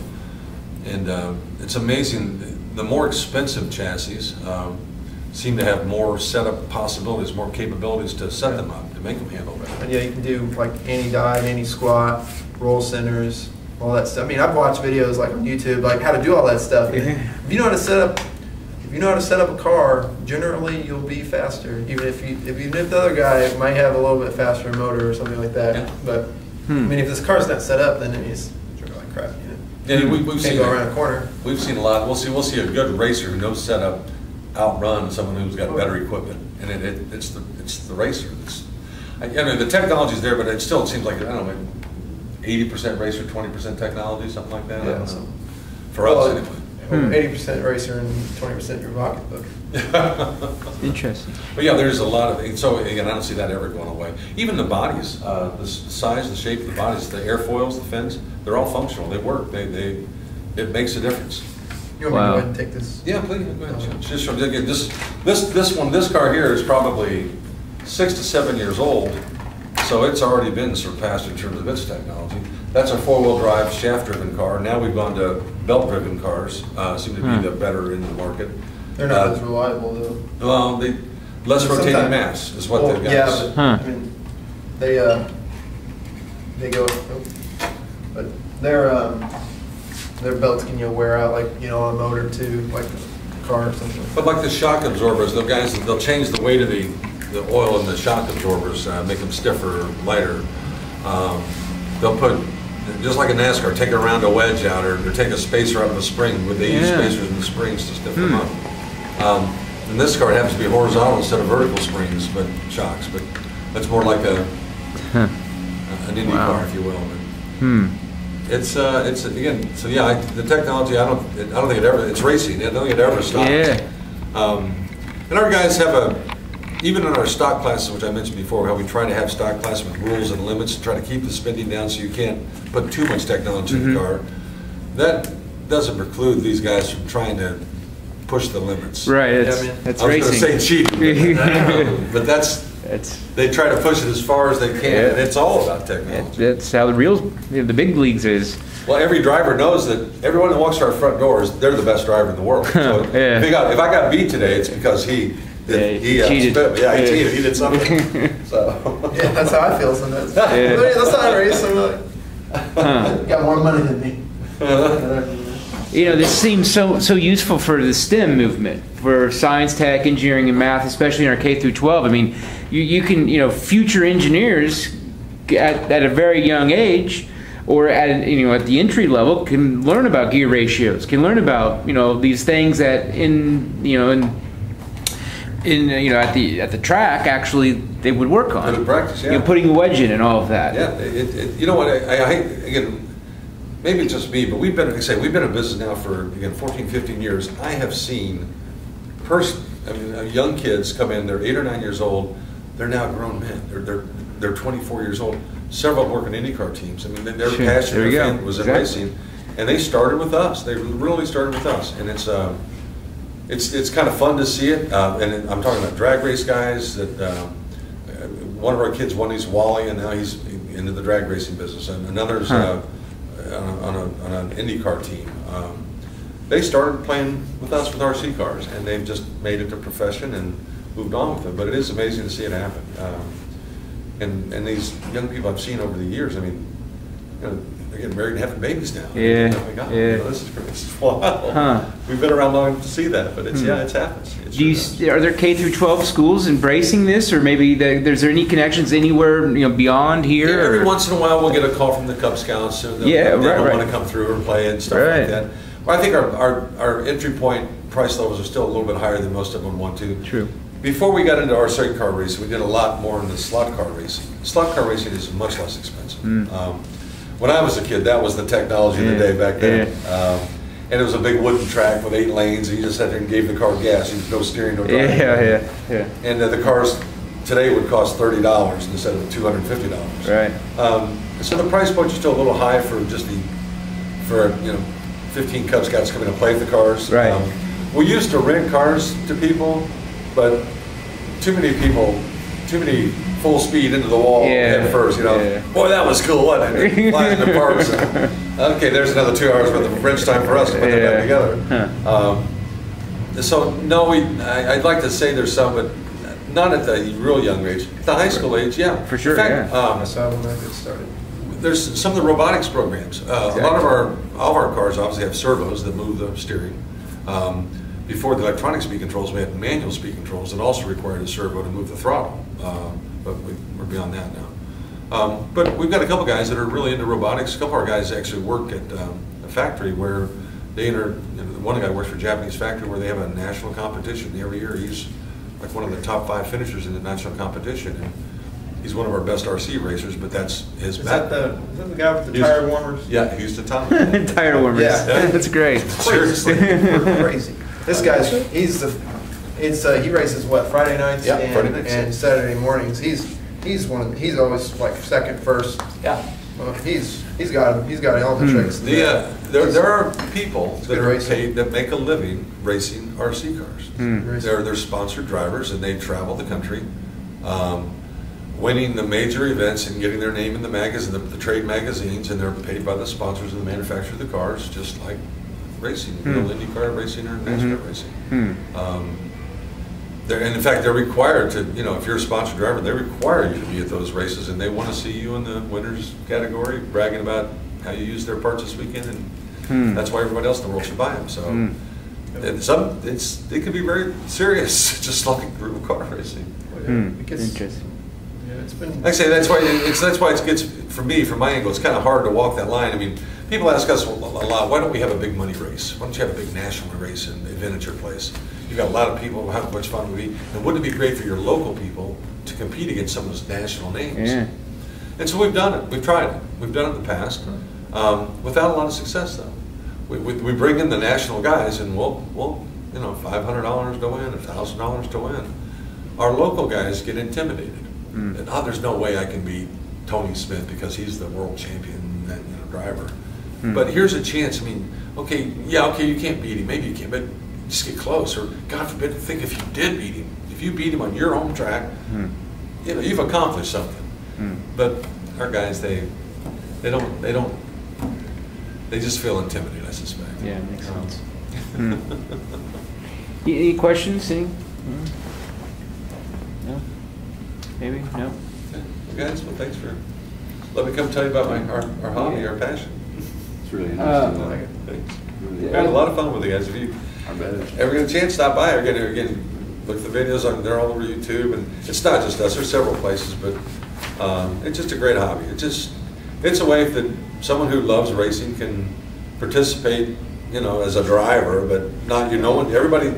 and uh, it's amazing. The more expensive chassis um, seem to have more setup possibilities, more capabilities to set them up to make them handle better. And yeah, you can do like anti-dive, anti-squat, roll centers, all that stuff. I mean, I've watched videos like on YouTube, like how to do all that stuff. And if you know how to set up, if you know how to set up a car, generally you'll be faster. Even if you, if even if the other guy it might have a little bit faster motor or something like that. Yeah. But I Hmm. mean, if this car's not set up, then it means you're like crap. You know, And we, we've can't seen go around a corner. We've seen a lot. We'll see. We'll see a good racer who knows setup outrun someone who's got better equipment, and it, it, it's the it's the racer. That's, I, I mean, the technology's there, but it still seems like I don't know, eighty percent racer, twenty percent technology, something like that. I Yeah, don't know. some- For us, anyway. Hmm. Eighty percent racer and twenty percent your pocketbook. [laughs] Interesting. But yeah, there's a lot of, so again, I don't see that ever going away. Even the bodies, uh, the size, the shape of the bodies, the airfoils, the fins, they're all functional. They work. They, they, it makes a difference. You want me to go ahead and take this? Yeah, please, go ahead. Just, show- again, this, this, this one, this car here is probably six to seven years old, so it's already been surpassed in terms of its technology. That's a four-wheel drive, shaft-driven car. Now we've gone to belt-driven cars, uh, seem to Hmm. be the better in the market. They're not Uh, as reliable though. Well, they, less But rotating mass is what Well, they've got. Yeah, but, Huh. I mean, they, uh, they go, but their, um, their belts can, you know, wear out like, you know, a motor too, like a car or something. But like the shock absorbers, the guys, they'll change the weight of the, the oil in the shock absorbers, uh, make them stiffer, lighter. Um, They'll put, just like a NASCAR, take around a wedge out or, or take a spacer out of a spring, they use Yeah. spacers in the springs to stiffen them Hmm. up. Um, In this car, it happens to be horizontal instead of vertical springs, but shocks, but that's more like a, Huh. an Indy Wow. car, if you will. But Hmm. It's, uh, it's, again, so yeah, I- the technology, I don't, I don't think it ever, it's racing, I don't think it ever stops. Yeah. Um, And our guys have a, even in our stock classes, which I mentioned before, how we try to have stock classes with rules and limits, to try to keep the spending down so you can't put too much technology in Mhm. the car. That doesn't preclude these guys from trying to push the limits. Right, Yeah, it's, man. that's I was racing. gonna say cheating, but- [laughs] but that's, That's, they try to push it as far as they can, and it's all about technology. that's how the real, the big leagues is. Well, every driver knows that everyone that walks through our front doors, they're the best driver in the world. [laughs] So Yeah. if, got, if I got beat today, it's because he, Yeah, he, he uh, cheated. spit- Yeah, he Yeah. cheated. He did something. [laughs] so. Yeah, that's how I feel sometimes. Yeah. [laughs] Hey, Let's not race, I'm like, Huh. got more money than me. [laughs] You know, this seems so so useful for the STEM movement, for science, tech, engineering, and math, especially in our K through 12. I mean, you, you can, you know, future engineers at, at a very young age or at you know at the entry level can learn about gear ratios, can learn about you know these things that in you know in in you know at the at the track actually they would work on. They practice, yeah. putting a wedge in and all of that. Yeah, it, it, you know what, I, I again, maybe it's just me, but we've been, like I say, we've been in business now for, again, 14, 15 years. I have seen person, I mean, uh, young kids come in, they're eight or nine years old, they're now grown men, they're, they're, they're 24 years old. Several of them work in IndyCar teams. I mean, their Sure, passion, there you their go. family was in Exactly. racing. And they started with us, they really started with us, and it's, um, it's, it's kind of fun to see it, uh, and I'm talking about drag race guys that, um, uh, one of our kids won his Wally, and now he's into the drag racing business, and another's Huh. uh, on, a, on, a, on an IndyCar team. Um, they started playing with us with RC cars, and they've just made it a profession and moved on with it. But it is amazing to see it happen. Um, and and these young people I've seen over the years, I mean, you know, they're getting married and having babies now. Yeah, Oh my God, yeah. you know, this is this is wild. Huh. We've been around long enough to see that, but it's Hmm. yeah, it's happens. It Do you, sure does. are there K through 12 schools embracing this, or maybe the, there's there any connections anywhere you know beyond here? Yeah, every once in a while, we'll get a call from the Cub Scouts. they'll- Yeah, right, right. want to come through and play and stuff Right. like that. Well, I think our, our, our entry point price levels are still a little bit higher than most of them want to. True. Before we got into our circuit car racing, we did a lot more in the slot car racing. Slot car racing is much less expensive. Mm. Um, when I was a kid, that was the technology of the day back then. Um, and it was a big wooden track with eight lanes, and you just sat there and gave the car gas. You no steering, no driving. yeah, yeah. Yeah. And uh, the cars today would cost thirty dollars instead of two hundred fifty dollars. Right. Um, so the price point is still a little high for just the, for, you know, 15 Cub Scouts coming to play with the cars. Right. Um, We used to rent cars to people, but too many people, too many full speed into the wall Yeah, head first, you know. yeah. Boy, that was cool, wasn't it? [laughs] Flying in the parks. Okay, there's another two hours worth of wrench time for us to put that Yeah. back together. Huh. Um, So, no, we, I- I'd like to say there's some, but not at the real young age. At the high school age, yeah. For sure, In fact, yeah. um, That's how when I get started. there's some of the robotics programs. Uh, A lot of our, all of our cars obviously have servos that move the steering. Um, Before the electronic speed controls, we had manual speed controls that also required a servo to move the throttle. Um, But we- we're beyond that now. Um, But we've got a couple guys that are really into robotics. A couple of our guys actually work at um, a factory where they enter, you know, one guy works for a Japanese factory where they have a national competition every year. He's like one of the top five finishers in the national competition. And he's one of our best RC racers, but that's his. Is that the, is that the guy with the He's- tire warmers? Yeah, he's the top. [laughs] Tire warmers. Yeah. That's great. Seriously. [laughs] Crazy. This [laughs] guy's, he's the, it's, uh, he races what, Friday nights? Yeah, and- Friday nights, And yeah. Saturday mornings. He's, he's one of, he's always like second, first. Yeah. Well, he's, he's got, he's got all the Hmm. tricks. The, uh, there, there are people that are racing. paid, that make a living racing RC cars. Hmm. They're, they're sponsored drivers and they travel the country, um, winning the major events and getting their name in the magazine, the, the trade magazines, and they're paid by the sponsors and the manufacturer of the cars, just like racing, Hmm. real IndyCar racing or NASCAR Mhm. racing. Hmm. Um, they're, and in fact, they're required to, you know, if you're a sponsored driver, they require you to be at those races, and they want to see you in the winners category, bragging about how you used their parts this weekend, and Hmm. that's why everybody else in the world should buy them. So, Hmm. and some, it's it can be very serious, [laughs] just like real car racing. Hmm. It gets- Interesting. Yeah, it's been. Like I say, that's why it's that's why it gets for me from my angle. It's kind of hard to walk that line. I mean, people ask us a lot, why don't we have a big money race? Why don't you have a big national race and event at your place? You've got a lot of people. How much fun would it be? And wouldn't it be great for your local people to compete against some of those national names? Yeah. And so we've done it. We've tried it. We've done it in the past, um, without a lot of success though. We, we, we bring in the national guys, and we'll, we'll you know, five hundred dollars to win, thousand dollars to win. Our local guys get intimidated. Mm. And oh, there's no way I can beat Tony Smith because he's the world champion you know, driver. Mm. But here's a chance. I mean, okay, yeah, okay, you can't beat him. Maybe you can, but just get close. Or God forbid, think if you did beat him, if you beat him on your home track, Hmm. you know, you've accomplished something. Hmm. But our guys, they, they don't, they don't, they just feel intimidated, I suspect. Yeah, makes sense. Hmm. [laughs] Y- Any questions? Any? Hmm? No? Maybe? No? Okay. Well, guys, well, thanks for, let me come tell you about my, our, our hobby, our passion. [laughs] It's really interesting. Uh, interesting. Thanks. Really We had a lot of fun with you guys. If you I bet it. ever get a chance, stop by. Again, again, look at the videos on, they're all over YouTube, and it's not just us, there's several places, but, um, it's just a great hobby. It's just, it's a way that someone who loves racing can participate, you know, as a driver, but not, you know, one, everybody,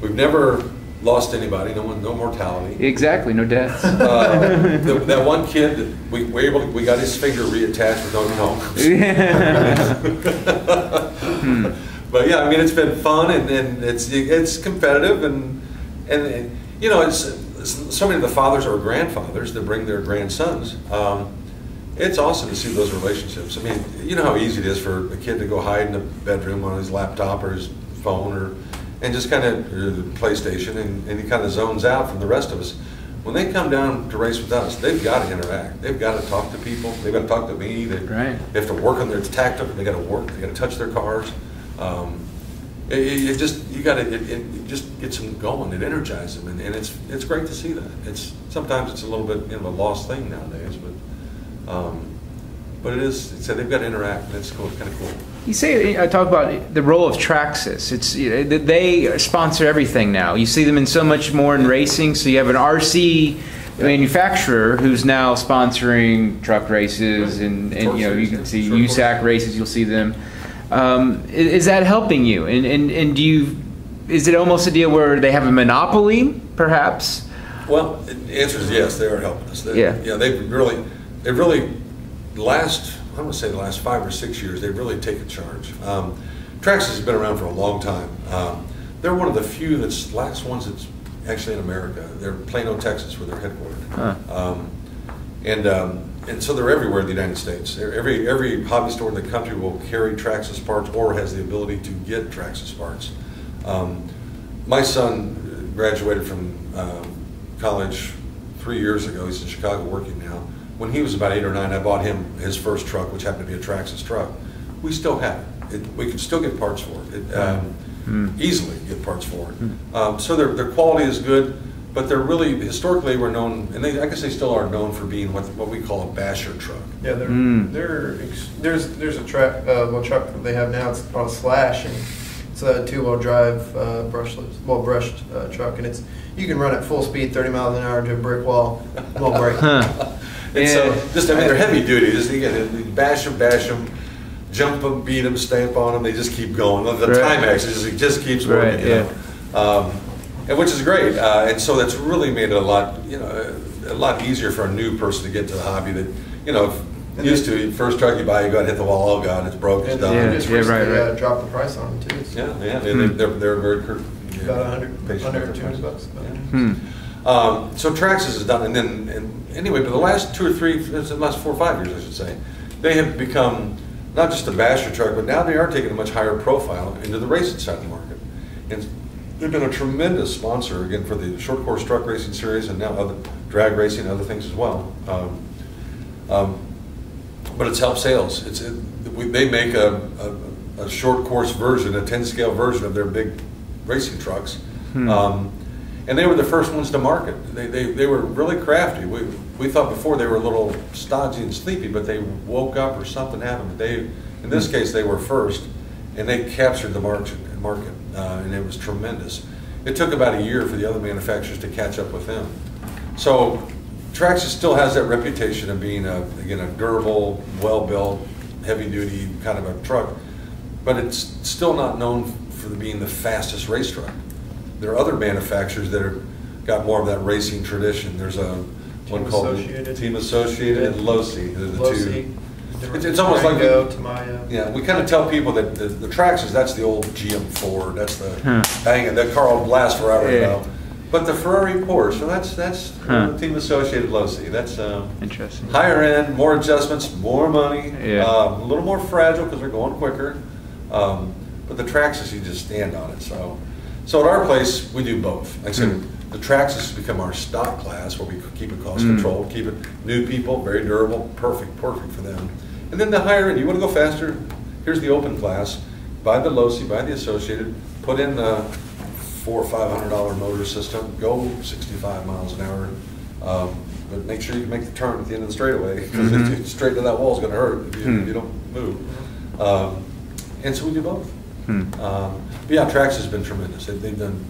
we've never lost anybody, no one, no mortality. Exactly, no deaths. Uh, the- That one kid, that we were able, we got his finger reattached with no [laughs] [laughs] Hmm. But yeah, I mean, it's been fun and, and it's, it's competitive and, and, you know, it's, it's- so many of the fathers or grandfathers that bring their grandsons. Um, It's awesome to see those relationships. I mean, you know how easy it is for a kid to go hide in a bedroom on his laptop or his phone or, and just kind of, PlayStation and, and he kind of zones out from the rest of us. When they come down to race with us, they've got to interact. They've got to talk to people. They've got to talk to me. They, Right. they have to work on their tactic. They got to work. They got to touch their cars. Um, it, it it just you got to it, it just gets them going. It energizes them, and, and it's it's great to see that. It's sometimes it's a little bit you know, a lost thing nowadays, but um, but it is. It's, they've got to interact, and it's cool, kind of cool. You say I talk about the role of Traxxas. It's you know, they sponsor everything now. You see them in so much more in racing. So you have an RC manufacturer who's now sponsoring truck races, and, and you know you can see USAC races. You'll see them. Um, is that helping you? And, and and do you? Is it almost a deal where they have a monopoly, perhaps? Well, the answer is yes. They are helping us. They, Yeah. Yeah. They've really, they've really, last I'm going to say the last five or six years, they've really taken charge. Um, Traxxas has been around for a long time. Um, they're one of the few that's last ones that's actually in America. They're Plano, Texas, where they're headquartered. Huh. Um, and um, and so they're everywhere in the United States. Every every hobby store in the country will carry Traxxas parts or has the ability to get Traxxas parts. Um, my son graduated from um, college three years ago. He's in Chicago working now. When he was about eight or nine, I bought him his first truck, which happened to be a Traxxas truck. We still have it. it we can still get parts for it. it um, Hmm. Easily get parts for it. Um, so their, their quality is good, but they're really historically were known, and they, I guess they still are known for being what what we call a basher truck. Yeah, they're, Mm. they're there's there's a track uh, well truck that they have now. It's on a slash and it's a two wheel drive uh, brushless well brushed uh, truck and it's you can run at full speed, 30 miles an hour into a brick wall, won't break. Huh. And so, just, I mean, they're heavy duty, just, you get, you bash them, bash them, jump them, beat them, stamp on them, they just keep going. The Right. Timex, just, it just keeps Right, working, you know? Um, and which is great, uh, and so that's really made it a lot, you know, a lot easier for a new person to get to the hobby that, you know, if- used to, first truck you buy, you go and hit the wall, oh God, it's broke, it's And done. Yeah, they just yeah, right, recently right. Uh, dropped the price on them too. so Yeah, yeah, and Hmm. they're, they're very, cur- yeah, About 100, patient 100 with 200 bucks. Yeah. Hmm. Um, so Traxxas is done, and then, and anyway, but the last two or three, the last four or five years, I should say, they have become not just a basher truck, but now they are taking a much higher profile into the racing side of the market. And they've been a tremendous sponsor, again, for the short course truck racing series and now other drag racing and other things as well. Um, um, but it's helped sales. It's, it, we, they make a, a, a short course version, a 10 scale version of their big racing trucks. Hmm. Um, and they were the first ones to market. They, they, they were really crafty. We, we thought before they were a little stodgy and sleepy, but they woke up or something happened. But they, in this case, they were first, and they captured the market, market uh, and it was tremendous. It took about a year for the other manufacturers to catch up with them. So Traxxas still has that reputation of being a, again, a durable, well-built, heavy-duty kind of a truck, but it's still not known for being the fastest race truck. There are other manufacturers that are, got more of that racing tradition. There's a one Team called Associated. Team Associated and Losi. They're the Losi, two. It's, it's almost like Durango, we- Tamiya. yeah, we kind of tell people that the, the Traxxas, that's the old GM Ford, that's the Huh. bang it, that car will blast forever, you Yeah. know. But the Ferrari Porsche, that's that's Huh. Team Associated Losi. That's um, Interesting. higher end, more adjustments, more money, Yeah. um, a little more fragile because they're going quicker. Um, but the Traxxas, you just stand on it. So, so at our place, we do both. Like I said, Hmm. The Traxxas has become our stock class where we keep it cost Hmm. controlled, keep it new people, very durable, perfect, perfect for them. And then the higher end, you want to go faster? Here's the open class. Buy the Losi, buy the Associated, put in the four or five hundred dollar motor system, go sixty-five miles an hour. Um, but make sure you can make the turn at the end of the straightaway, because if Mhm. you straight to that wall is gonna hurt if you, Hmm. if you don't move. Um, and so we do both. Hmm. Um, but yeah, Trax has been tremendous. They- They've done,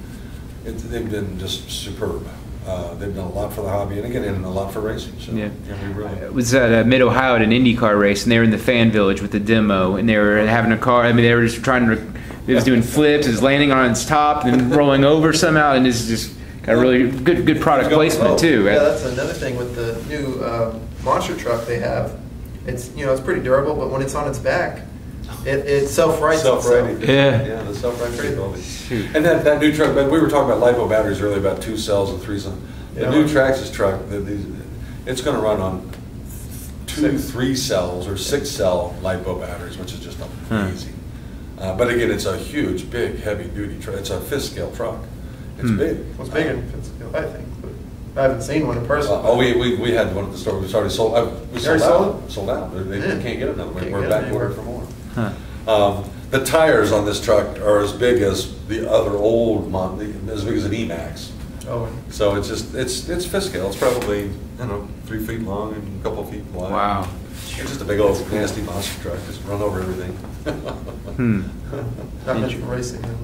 it, they've been just superb. Uh, they've done a lot for the hobby and again, and a lot for racing, so. Yeah. we I really. was at uh, Mid Ohio at an IndyCar race, and they were in the fan village with the demo, and they were having a car. I mean, they were just trying to. It was doing flips, it was landing on its top, and then rolling over somehow, and it's just got a really good good product placement too. Yeah, that's another thing with the new um, monster truck they have. It's you know it's pretty durable, but when it's on its back, it, it self-rights Self-righting. itself. Yeah. Yeah, the self-righting capability. Shoot. And that, that new truck, but we were talking about LiPo batteries earlier, about two cells and three cells. The Yeah. new Traxxas truck, the, these, it's gonna run on two, Six. three cells or six cell LiPo batteries, which is just Hmm. amazing. Uh, but again, it's a huge, big, heavy duty truck. It's a fifth scale truck. It's Hmm. big. It's big in Pittsfield, I think, but I haven't seen one in person. Uh, Oh, we, we, we had one at the store, we already sold, uh, we You sold out, sold sold out, they, they Yeah. can't get another one, we're get back it ordered for more. Huh. Um, the tires on this truck are as big as the other old mon, as big as an E-Maxx. Oh, So it's just, it's, it's fifth scale, it's probably, I don't know, three feet long and a couple feet wide. Wow. It's just a big old nasty monster truck, just run over everything. Hmm. [laughs] not much for racing. though.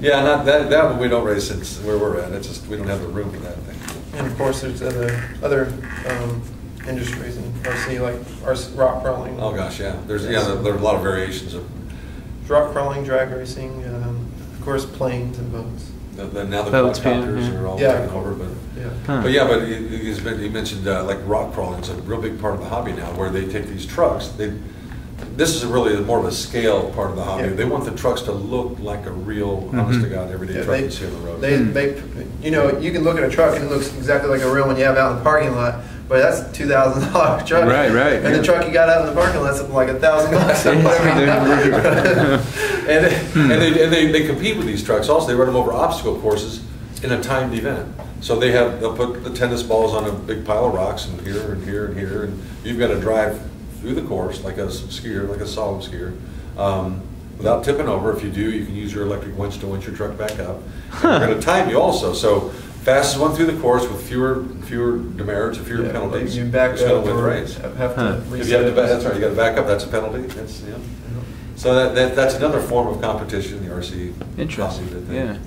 Yeah, not, that, that one we don't race, it's where we're at, it's just, we don't have the room for that thing. And of course, there's other other um, industries in RC like RC, rock crawling. Oh, gosh, yeah, there's, yeah, there there are a lot of variations of, Rock crawling, drag racing, um, of course, planes and boats. the- the- now the Boats, yeah, quadcopters yeah. are all Yeah. taken over, but. Yeah. Huh. But yeah, but he, he's mentioned uh, like rock crawling is a real big part of the hobby now, where they take these trucks. They, this is really more of a scale part of the hobby. Yeah. They want the trucks to look like a real, Mhm. honest to god, everyday Yeah, truck they- you see on the road. They, Hmm. they, you know, you can look at a truck and it looks exactly like a real one you have out in the parking lot, but that's a two thousand dollar truck. Right, right, And yeah. the truck you got out in the parking lot's like a thousand bucks. [laughs] or [laughs] and they, and, they, and they, they compete with these trucks. Also, they run them over obstacle courses in a timed event. So they have they'll put the tennis balls on a big pile of rocks and here and here and here, and you've got to drive through the course like a skier, like a solid skier, um, without tipping over. If you do, you can use your electric winch to winch your truck back up. And We're going [laughs] to time you also. So fastest one through the course with fewer fewer demerits, and fewer Yeah, penalties. You back up. Win the race. Have Huh. to If reset. you have to, back- that's right, you got to back up, that's a penalty, that's, yeah. So that, that, that's another form of competition, the RC. Interesting, that they yeah.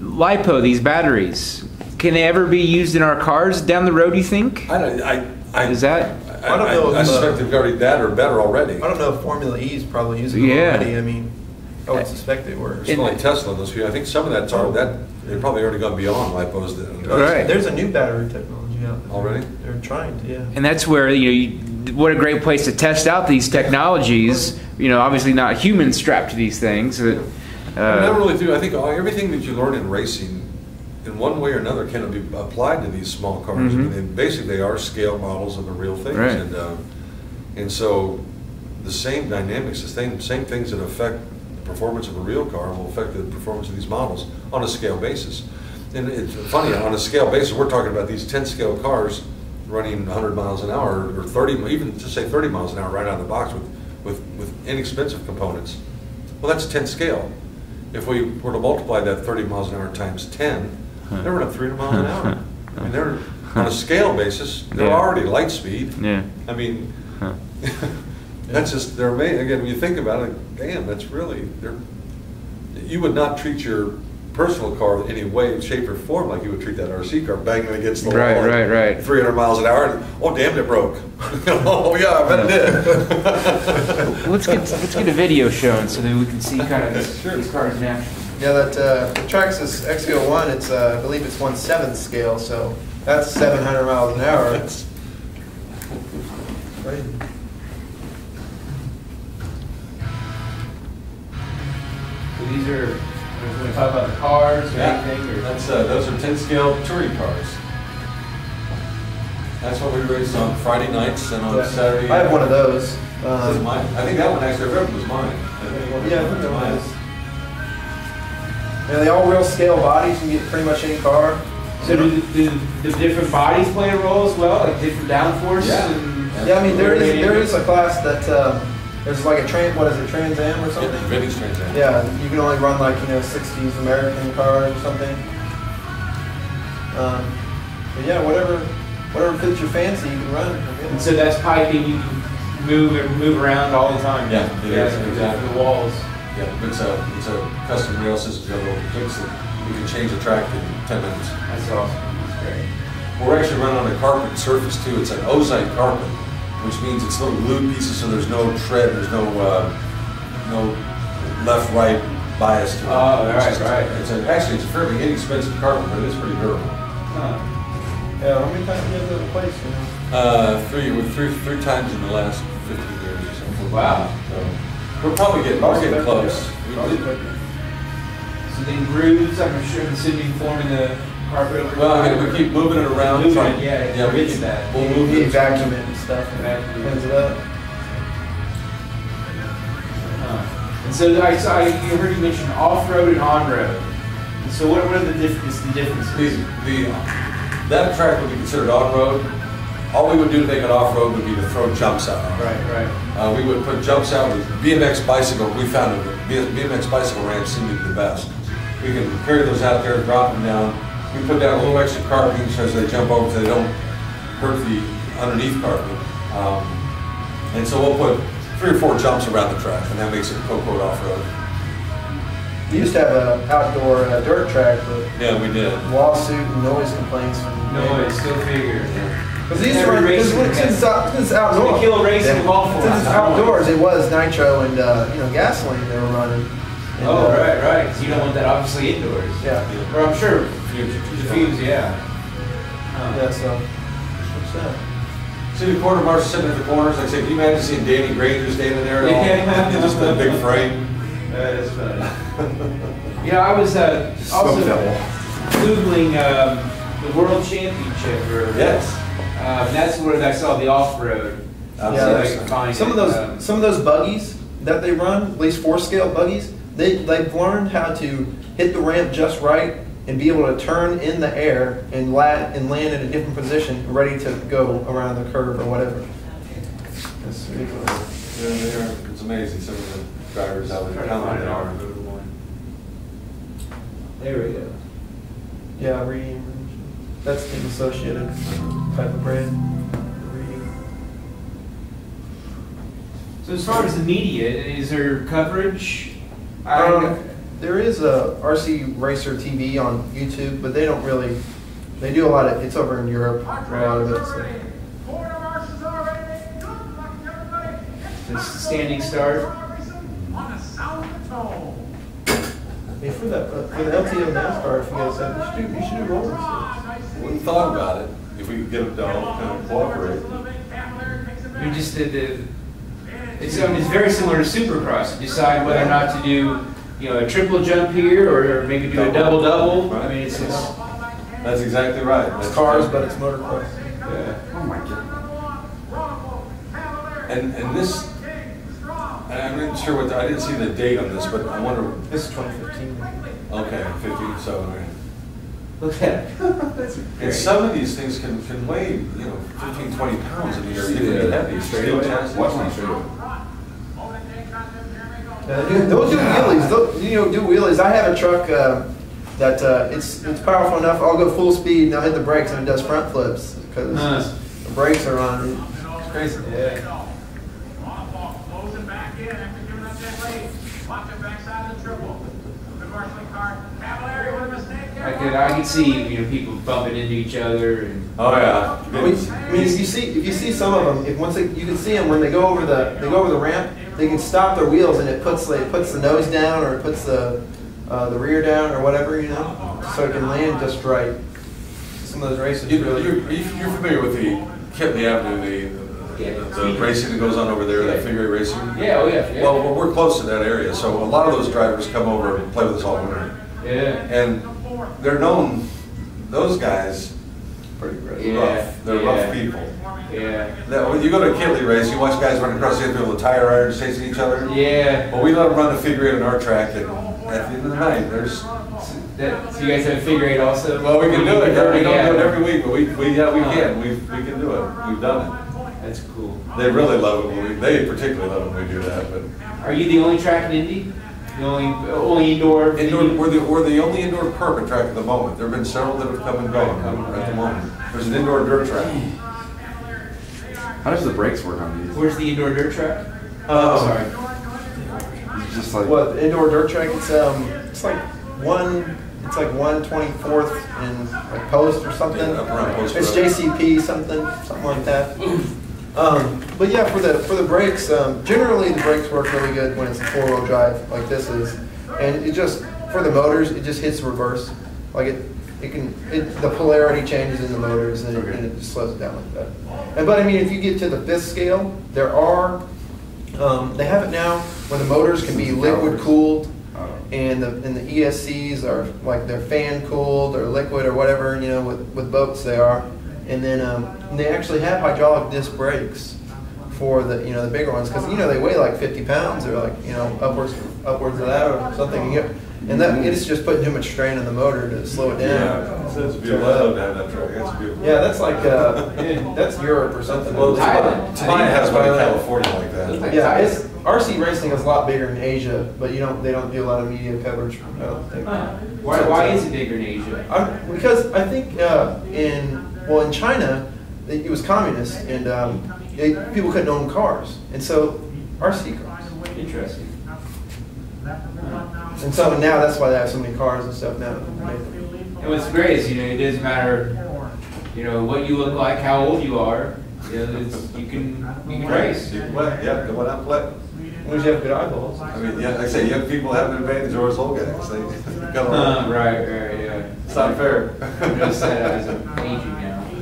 Lipo, these batteries, can they ever be used in our cars down the road? You think? I don't, I, I. Is that- I, I don't know I, I if, uh, suspect they've already that or better already. I don't know if Formula E is probably using them Yeah. already. I mean, I would suspect they were. It's like Tesla, those few, I think some of that's already, that, they've probably already gone beyond lipos. that- Right. There's a new battery technology out there. Already? They're trying to, yeah. And that's where you know, you, what a great place to test out these technologies. You know, obviously not humans strapped to these things. But, I mean, I uh, really do, I think all- everything that you learn in racing, in one way or another, can be applied to these small cars. I Mhm. mean, they- Basically, they are scale models of the real things. Right. And, uh, and so, the same dynamics, the same, same things that affect the performance of a real car will affect the performance of these models on a scale basis. And it's funny, on a scale basis, we're talking about these 10 scale cars running 100 miles an hour, or 30, even just say 30 miles an hour right out of the box with with, with inexpensive components. Well, that's 10 scale. If we were to multiply that 30 miles an hour times 10, they're running 300 miles an hour. I mean, they're, on a scale basis, they're Yeah. already light speed. Yeah. I mean, [laughs] that's just, they're amazing. Again, when you think about it, damn, that's really, you would not treat your personal car in any way, shape, or form like you would treat that RC car banging against the wall. Right, at right, right. 300 miles an hour. and, Oh, damn, it broke. [laughs] Oh, yeah, I bet it did. [laughs] Let's get, let's get a video shown so that we can see kind of this- Sure. these cars in action. Yeah, that, uh, the Traxxas XO-1, it's, uh, I believe it's one seventh scale, so that's seven hundred miles an hour. [laughs] That's- Crazy. These are, we're going to talk about the cars or Yeah, anything, or? that's, uh, those are 10 scale touring cars. That's what we race on Friday nights and on Yeah. Saturday. I have one of those. This is Um, mine. I think that one actually, I remember was mine. I think Yeah, I think that one mine. is. Yeah, they all real scale bodies, you can get pretty much any car. So do, do the different bodies play a role as well, like different downforce? Yeah. and- Yeah, I mean, there is, there is a class that, um, there's like a tran, what is it, Trans Am or something? Yeah, something? Vintage Trans Am. Yeah, you can only run like, you know, sixties American cars or something. Um, but yeah, whatever, whatever fits your fancy, you can run. And so that's piping, you can move and move around all the time? Yeah, yeah, the- exactly. The walls. Yeah, it's a, it's a custom rail system, you have little clicks you can change the track in 10 minutes. That's awesome, that's great. We're actually running on a carpet surface too. It's an ozite carpet, which means it's little glued pieces, so there's no tread, there's no, uh, no left-right bias to it. Oh, It's right, just- right. It's a, actually, it's a fairly inexpensive carpet, but it's pretty durable. Huh. Yeah, how many times have you that replaced, you know? Uh, three, with three, three times in the last 15 years or something. Wow. So, we're probably getting, we're getting close. So then grooves, I'm sure the city forming the. Well, I mean, we keep moving it around. Moving it, yeah, Yeah, we keep, that. we'll move it. vacuum it and stuff, and cleans it up. Huh. And so I saw, I heard you mention off-road and on-road. So what, what are the differences, the The, differences? the, that track would be considered on-road. All we would do to make it off-road would be to throw jumps out. Right, right. Uh, we would put jumps out with BMX bicycle, we found that BMX bicycle ramps seem to be the best. We can carry those out there, drop them down. We put down a little extra carpeting so as they jump over so they don't hurt the underneath carpeting. Um, and so we'll put three or four jumps around the track and that makes it quote-unquote off-road. We used to have an outdoor uh, dirt track, but Yeah, we did. lawsuit and noise complaints from. No, it's still figure. Because these were, because racing when- since it's out- since it's It's outdoors. gonna kill racing Yeah. golf course. Since it's outdoors, it was nitro and, uh, you know, gasoline they were running. And, Oh, uh, right, right, 'cause you don't want that obviously indoors. Yeah, Or I'm sure, diffuse, yeah. Huh. yeah, so, what's that? See the quarter marshal sitting at the corners, like I said, can you imagine seeing Danny Granger standing there at all? Yeah. [laughs] In Just that big frame. That is funny. [laughs] Yeah, I was uh, also Googling um, the World Championship, or, Yes. um, that's where I saw the off-road. Um, Yeah, if I there's- Some of those, um, some of those buggies that they run, at least four scale buggies, they, they've learned how to hit the ramp just right and be able to turn in the air and la, and land in a different position, ready to go around the curve or whatever. That's ridiculous. They're, they're, it's amazing, some of the drivers out there, to how find are. There we go. Yeah, reading, that's the associated type of brand. So as far as the media, is there coverage? Um, I, There is a RC Racer TV on YouTube, but they don't really, they do a lot of, it's over in Europe, a lot of it. so. the standing start. I mean, for that, uh, for the LTO NASCAR, if you guys have, you should do, you should do roller skates. We thought about it, if we could get them to all kind of cooperate. We just did the, it's, I mean, it's very similar to Supercross. You decide whether or not to do, you know, a triple jump here or maybe do a double double. I mean, it's, it's, That's exactly right. It's cars, right. but it's motocross. yeah. Oh my god. And, and this, and I'm not sure what, the- I didn't see the date on this, but I wonder, This is 2015. okay, fifteen, so, okay. Look at it. [laughs] And great. some of these things can, can weigh, you know, 15, 20 pounds, I mean, they're really heavy, straight chassis. Watch my show. Yeah, they do- Those do wheelies, those, you know, do wheelies. I have a truck uh, that uh, it's it's powerful enough. I'll go full speed and I'll hit the brakes and it does front flips because Huh. the brakes are on. It's crazy. Yeah. Closing back in after giving up that lead. Watch the backside of the triple. The marshalling car. Cavalieri with a mistake. I could, I could see, you know, people bumping into each other and. Oh, yeah. I mean, I mean, if you see if you see some of them, if once they, you can see them when they go over the they go over the ramp, they can stop their wheels and it puts like, it puts the nose down or it puts the uh, the rear down or whatever you know, so it can land just right. Some of those races You- really. You're, you're familiar with the Kitley Avenue, the, the racing that goes on over there, that figure eight racing? Yeah, oh yeah, yeah. Well, we're close to that area, so a lot of those drivers come over and play with us all winter. Yeah. And they're known, those guys, pretty great. Yeah. rough, they're rough people. Yeah. That, when you go to a Kitley race, you watch guys run across the infield with tire irons chasing each other. Yeah. Well, we let them run the figure eight on our track, and at the end of the night, there's, That, so you guys have a figure eight also? well, we can do it, we don't do it every week, but we, we, yeah, we can, we, we can do it, we've done it. That's cool. They really love it when we, they particularly love it when we do that, but Are you the only track in Indy? The only, only indoor? indoor, we're the, we're the only indoor carpet track at the moment. There've been several that have come and gone at the moment. There's an indoor dirt track. How does the brakes work on these? Where's the indoor dirt track? Um, Sorry. It's just like What indoor dirt track? It's um, it's like one, it's like one twenty fourth in like post or something. Yeah, Post It's Road. JCP something, something like that. Um, but yeah, for the for the brakes, um, generally the brakes work really good when it's a four wheel drive like this is, and it just for the motors it just hits reverse, like it. It can, it, the polarity changes in the motors and, it, and it just slows it down like that. And, but I mean, if you get to the fifth scale, there are, um, they have it now where the motors can be liquid cooled and the, and the ESCs are like they're fan cooled or liquid or whatever, you know, with, with boats they are. And then um, they actually have hydraulic disc brakes for the, you know, the bigger ones because, you know, they weigh like 50 pounds or like, you know, upwards, upwards of that or something. You- And that, it's just putting too much strain on the motor to slow it down. Yeah, it's it's beautiful. I to have that track. It's beautiful. Yeah, that's like, uh, that's Europe or something. Well, Thailand. Tamiya has one in California like that. Yeah, it's, RC racing is a lot bigger in Asia, but you don't, they don't do a lot of media coverage, I don't think. Huh. Why, why is it bigger in Asia? I'm, because I think uh, in, well, in China, it, it was communist and um, they, people couldn't own cars. And so, RC cars. Interesting. And so now that's why they have so many cars and stuff now. And what's great is, you know, it doesn't matter, you know, what you look like, how old you are, you know, it's, you can, you can race. You can play, yeah, come on out and play. Once you have good eyeballs. I mean, yeah, like I say, young people have an advantage over us old guys. They [laughs] got Uh, [laughs] right, right, yeah. It's not fair. I'm just saying, as I'm aging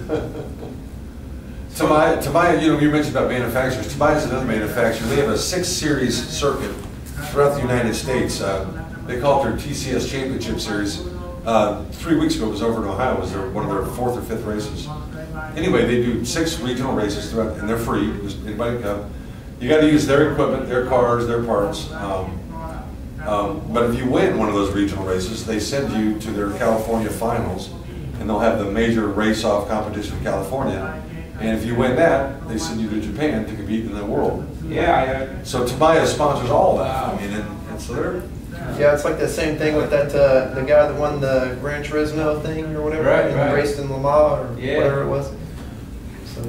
[laughs] Tamiya, Tamiya, you know, you mentioned about manufacturers. Tamiya is another manufacturer. They have a six series circuit throughout the United States. Uh, they call it their TCS Championship Series. Uh, three weeks ago, it was over in Ohio. It was their, one of their fourth or fifth races. Anyway, they do six regional races throughout, and they're free. Anybody can come. You got to use their equipment, their cars, their parts. Um, um, but if you win one of those regional races, they send you to their California finals, and they'll have the major race-off competition in California. And if you win that, they send you to Japan to compete in the world. Yeah, So Tamiya sponsors all that. I mean, and, and so they're Yeah, it's like the same thing with that, uh, the guy that won the Gran Turismo thing or whatever. Right, and right. Raced in Le Mans or Yeah. whatever it was. So,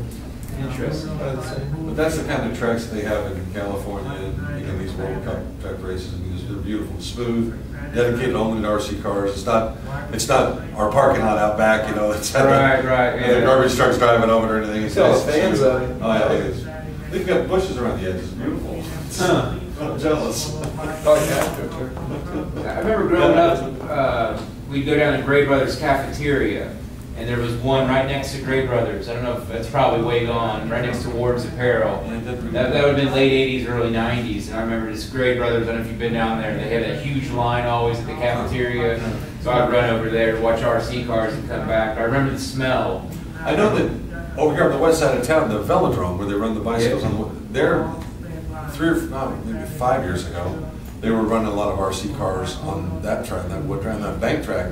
I, interesting. kind of the same. But that's the kind of tracks they have in California and in these World Cup type races. I mean, they're beautiful, smooth, dedicated only to RC cars. It's not, it's not our parking lot out back, you know. [laughs] It's Right, right, and The yeah. garbage truck's driving over or anything. It's See all the nice. fans out. Oh yeah, it is. They've got bushes around the edges. It's beautiful. Huh. [laughs] I'm jealous. Probably after, too. I remember growing up, uh, we'd go down to Gray Brothers Cafeteria, and there was one right next to Gray Brothers. I don't know if that's probably way gone, right next to Ward's Apparel. That, that would have been late 80s, early 90s, and I remember this Gray Brothers, I don't know if you've been down there, they had a huge line always at the cafeteria, so I'd run over there to watch RC cars and come back. But I remember the smell. I know that over here on the west side of town, the velodrome where they run the bicycles, Yeah. on the, there, three or no, maybe five years ago, they were running a lot of RC cars on that track, that wood track, that bank track.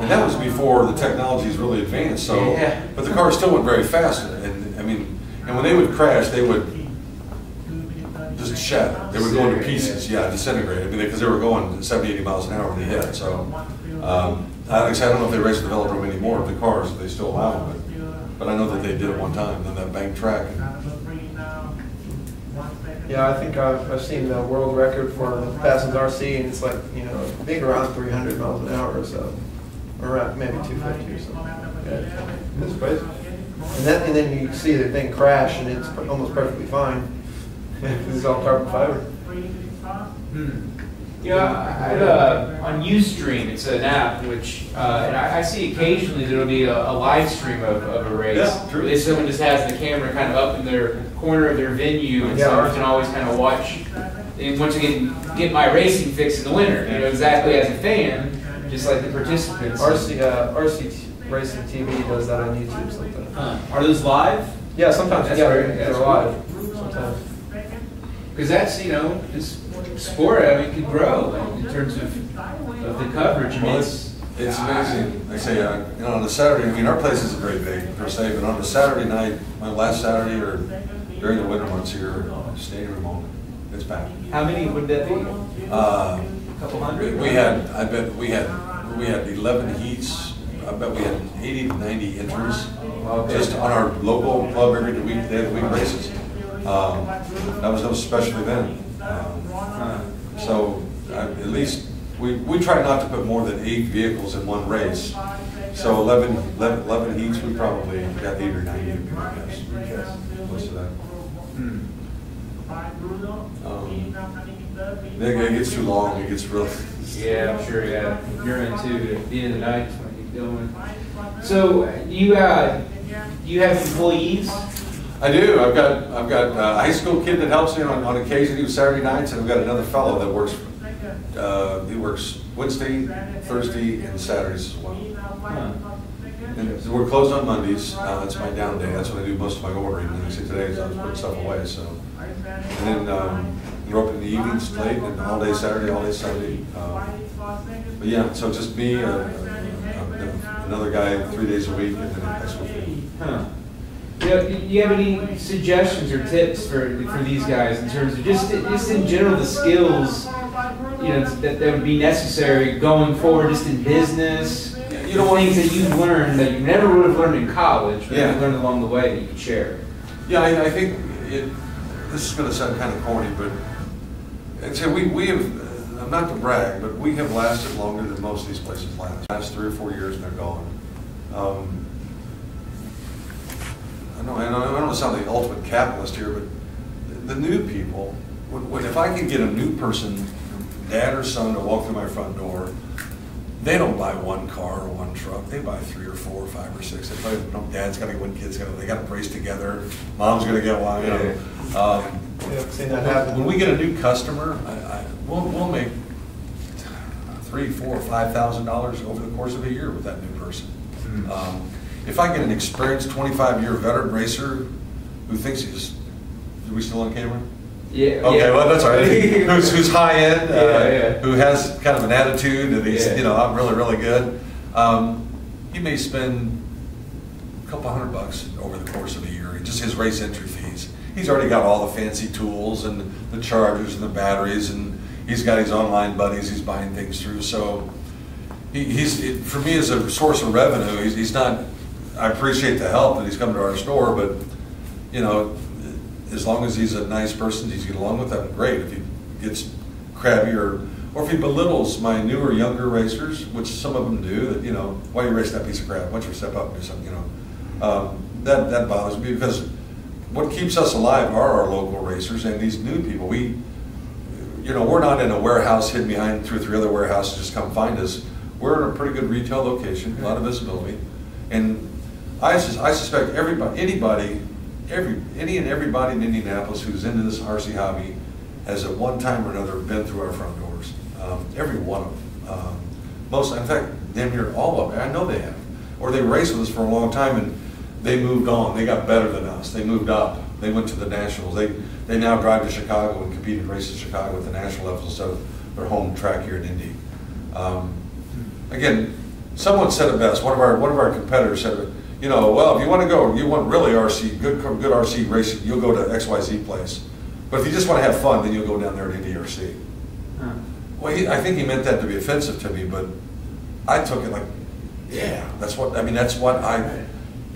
And that was before the technology's really advanced. So, Yeah. but the cars still went very fast. And I mean, and when they would crash, they would just shatter. They were going to pieces, yeah, disintegrated, because they were going 70, 80 miles an hour when they hit, so. um, I actually, I don't know if they race the velodrome anymore, the cars, if they still allow them, but, but I know that they did it one time, then that bank track. Yeah, I think I've, I've seen the world record for fastest RC, and it's like, you know, I think around 300 miles an hour or so, or around maybe 250 or something. Yeah, It's crazy. And then, and then you see the thing crash, and it's almost perfectly fine. [laughs] It's all carbon fiber. Hmm. Yeah, I, I, uh, on Ustream, it's an app which, uh, and I, I see occasionally there'll be a, a live stream of, of a race. Yeah, true. If someone just has the camera kind of up in their corner of their venue, and Yeah. someone can always kind of watch. And once again, get my racing fix in the winter, you know, exactly as a fan, just like the participants. RC, uh, RC t- Racing TV does that on YouTube sometimes. Huh. Are those live? Yeah, sometimes, That's yeah, very- they're that's they're live, sometimes. Because that's, you know, this sport, I mean, could grow in terms of, of the coverage. I mean, Well, it's, it's amazing. Like I say, uh, you know, on the Saturday, I mean, our place isn't very big per se, but on the Saturday night, my last Saturday or during the winter months here, stadium room only, it's packed. How many would that be? Uh, A couple hundred? We had, I bet, we had, we had eleven heats, I bet we had eighty to ninety entries, just on our local club every week, day of the week races. Um, That was no special event. Um, So, uh, at least, we, we try not to put more than eight vehicles in one race. So 11 11 11 heats, we probably got eight or nine, I guess, most of that. Hmm. Um, It it gets too long, it gets real. [laughs] Yeah, I'm sure, yeah. You're into, at the end of the night, to keep going. So, uh, you, uh, you have employees? I do. I've got I've got a high school kid that helps me on, on occasion. He was Saturday nights, and I've got another fellow that works. Uh, he works Wednesday, Thursday, and Saturdays as well. Huh. And so we're closed on Mondays. Uh, that's my down day. That's when I do most of my ordering. And I see today is I was putting stuff away. So, and then um, open in the evenings late, and all day Saturday, all day Sunday. Um, but yeah, so just me, uh, uh, another guy three days a week, and then a high school. Huh. You know, you have any suggestions or tips for, for these guys in terms of just, just in general, the skills, you know, that, that would be necessary going forward, just in business? you know things that you've learned that you never would have learned in college, but Yeah. you learned along the way that you could share. Yeah, I, I think it, this is gonna sound kind of corny, but, and so we, we have, uh, not to brag, but we have lasted longer than most of these places last. Last three or four years and they're gone. Um, I know, I know, I don't want to sound the ultimate capitalist here, but the new people, when, when, if I can get a new person, dad or son, to walk through my front door, they don't buy one car or one truck. They buy three or four or five or six. They no, dad's got to get one, kid's got to, they got to brace together. Mom's going to get one, you know. Um, Yeah, seen that happen. when we get a new customer, I, I, we'll, we'll make three, four, five thousand dollars over the course of a year with that new person. Hmm. Um, If I get an experienced twenty-five-year veteran racer who thinks he's, are we still on camera? Yeah. Okay, well, that's all right. [laughs] Who's, who's high-end, Yeah, uh, yeah. who has kind of an attitude that he's, Yeah. you know, I'm really, really good. Um, He may spend a couple hundred bucks over the course of a year, just his race entry. He's already got all the fancy tools and the chargers and the batteries, and he's got his online buddies he's buying things through, so he, he's, it- for me, as a source of revenue, he's, he's not, I appreciate the help that he's come to our store, but, you know, as long as he's a nice person, he's get along with them, great. If he gets crabby or, or if he belittles my newer, younger racers, which some of them do, that, you know, why you race that piece of crap? Why don't you step up and do something, you know? Um, that, that bothers me because what keeps us alive are our local racers and these new people. We, you know, we're not in a warehouse hidden behind two or three other warehouses, just come find us. We're in a pretty good retail location, a lot of visibility. And I sus- I suspect everybody, anybody, every, any and everybody in Indianapolis who's into this RC hobby has at one time or another been through our front doors. Um, Every one of them. Um, Most, in fact, damn near all of them, I know they have. Or they raced with us for a long time and they moved on, they got better than us, they moved up, they went to the nationals, they, they now drive to Chicago and compete in races in Chicago at the national level instead of their home track here in Indy. Um, Again, someone said it best, one of our, one of our competitors said you know, well, if you want to go, you want really RC, good, good RC racing, you'll go to XYZ place. But if you just want to have fun, then you'll go down there to NDRC. Huh. Well, he, I think he meant that to be offensive to me, but I took it like, yeah, that's what, I mean, that's what I,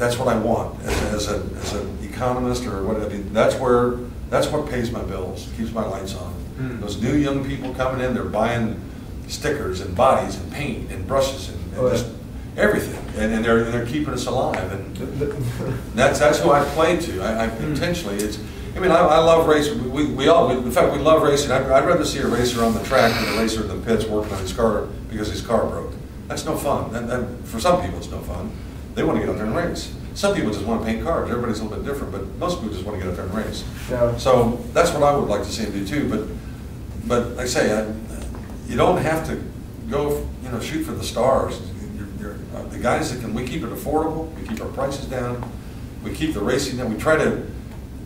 that's what I want as, as a, as an economist or whatever. That's where, that's what pays my bills, keeps my lights on. Hmm. Those new young people coming in, they're buying stickers and bodies and paint and brushes and, Oh, and yeah. just everything, and, and they're, they're keeping us alive, and [laughs] that's, that's who I play to, I, I intentionally, it's, I mean, I, I love racing, we, we all, we- in fact, we love racing, I'd, I'd rather see a racer on the track than a racer in the pits working on his car because his car broke. That's no fun, and, and for some people, it's no fun, they wanna get out there and race. Some people just wanna paint cars, everybody's a little bit different, but most people just wanna get out there and race. Yeah. So, that's what I would like to see them do too, but, but like I say, I, you don't have to go, you know, shoot for the stars. You're, you're, uh, the guys that can, we keep it affordable, we keep our prices down, we keep the racing down, we try to,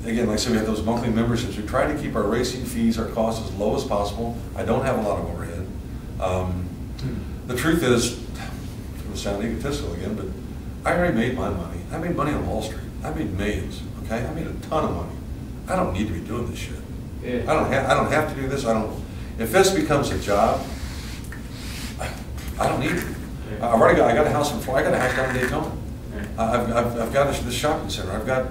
again, like I said, we have those monthly memberships, we try to keep our racing fees, our costs as low as possible. I don't have a lot of overhead. Um, The truth is, it will sound egotistical again, but I already made my money. I made money on Wall Street. I made millions, okay? I made a ton of money. I don't need to be doing this shit. Yeah. I don't have, I don't have to do this, I don't, if this becomes a job, I I don't need it. Yeah. I've already got, I got a house in Florida, I got a house down in Daytona. I- I've, I've, I've got this shopping center, I've got,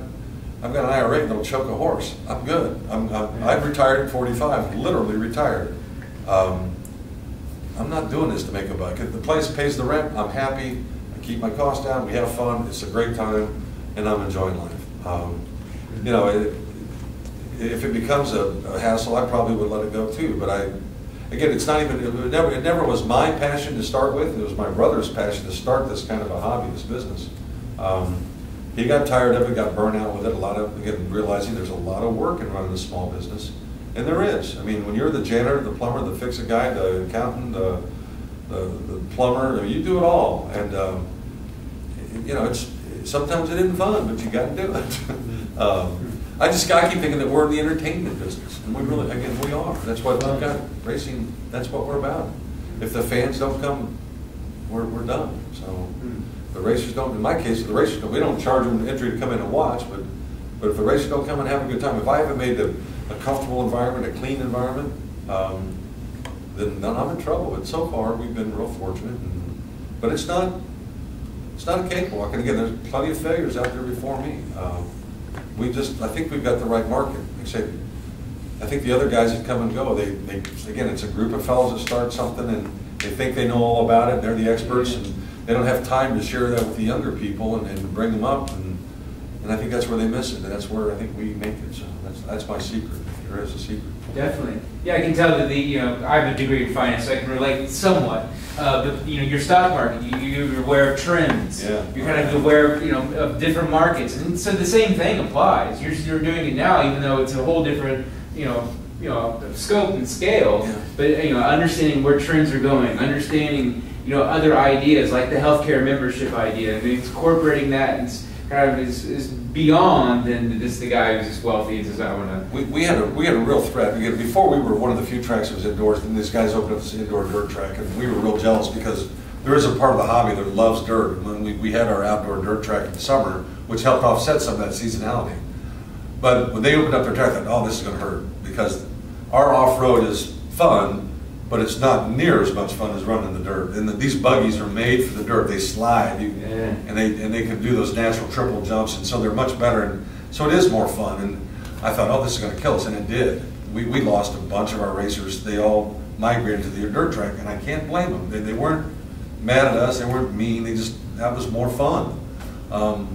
I've got an IRA that'll choke a horse. I'm good. I'm, I'm, I've retired at forty-five, literally retired. Um, I'm not doing this to make a buck. If the place pays the rent, I'm happy, keep my costs down, we have fun, it's a great time, and I'm enjoying life. Um, You know, it, if it becomes a a hassle, I probably would let it go too, but I, again, it's not even, it never, it never was my passion to start with, it was my brother's passion to start this kind of a hobby, this business. Um, He got tired of it, got burnt out with it, a lot of, again, realizing there's a lot of work in running a small business, and there is. I mean, when you're the janitor, the plumber, the fix-it guy, the accountant, the, the the plumber, you do it all, and, um, you know, it's, sometimes it isn't fun, but you gotta do it. [laughs] Um, I just, I keep thinking that we're in the entertainment business, and we really, again, we are. That's what we've got, racing, that's what we're about. If the fans don't come, we're, we're done, so. The racers don't, in my case, the racers, don't- we don't charge them entry to come in and watch, but, but if the racers don't come and have a good time, if I haven't made a, a comfortable environment, a clean environment, um, then, then I'm in trouble. But so far, we've been real fortunate, and, but it's not, it's not a cakewalk, and again, there's plenty of failures out there before me. Um, We just, I think we've got the right market, except, I think the other guys that come and go, they, they, again, it's a group of fellows that start something, and they think they know all about it, they're the experts, and they don't have time to share that with the younger people and, and bring them up, and, and I think that's where they miss it, and that's where I think we make it, so that's, my secret, there is a secret. Definitely. Yeah, I can tell that the, you know, I have a degree in finance, so I can relate somewhat. Uh, but, you know, your stock market, you, you're aware of trends. Yeah. You're kind of aware, of, you know, of different markets. And so the same thing applies. You're, you're doing it now, even though it's a whole different, you know, you know, scope and scale. Yeah. But, you know, understanding where trends are going, understanding, you know, other ideas like the healthcare membership idea, and incorporating that and kind of is, is beyond than just the guy who's just wealthy says, I want to. We, we had a, we had a real threat, Again, before we were one of the few tracks that was indoors, and these guys opened up this indoor dirt track, and we were real jealous because there is a part of the hobby that loves dirt, when we, we had our outdoor dirt track in the summer, which helped offset some of that seasonality. But when they opened up their track, I thought, oh, this is gonna hurt, because our off-road is fun, but it's not near as much fun as running the dirt. And the- these buggies are made for the dirt, they slide, you- Yeah. and they, and they can do those natural triple jumps, and so they're much better, and so it is more fun, and I thought, oh, this is gonna kill us, and it did. We, we lost a bunch of our racers, they all migrated to the dirt track, and I can't blame them, they, they weren't mad at us, they weren't mean, they just, that was more fun. Um,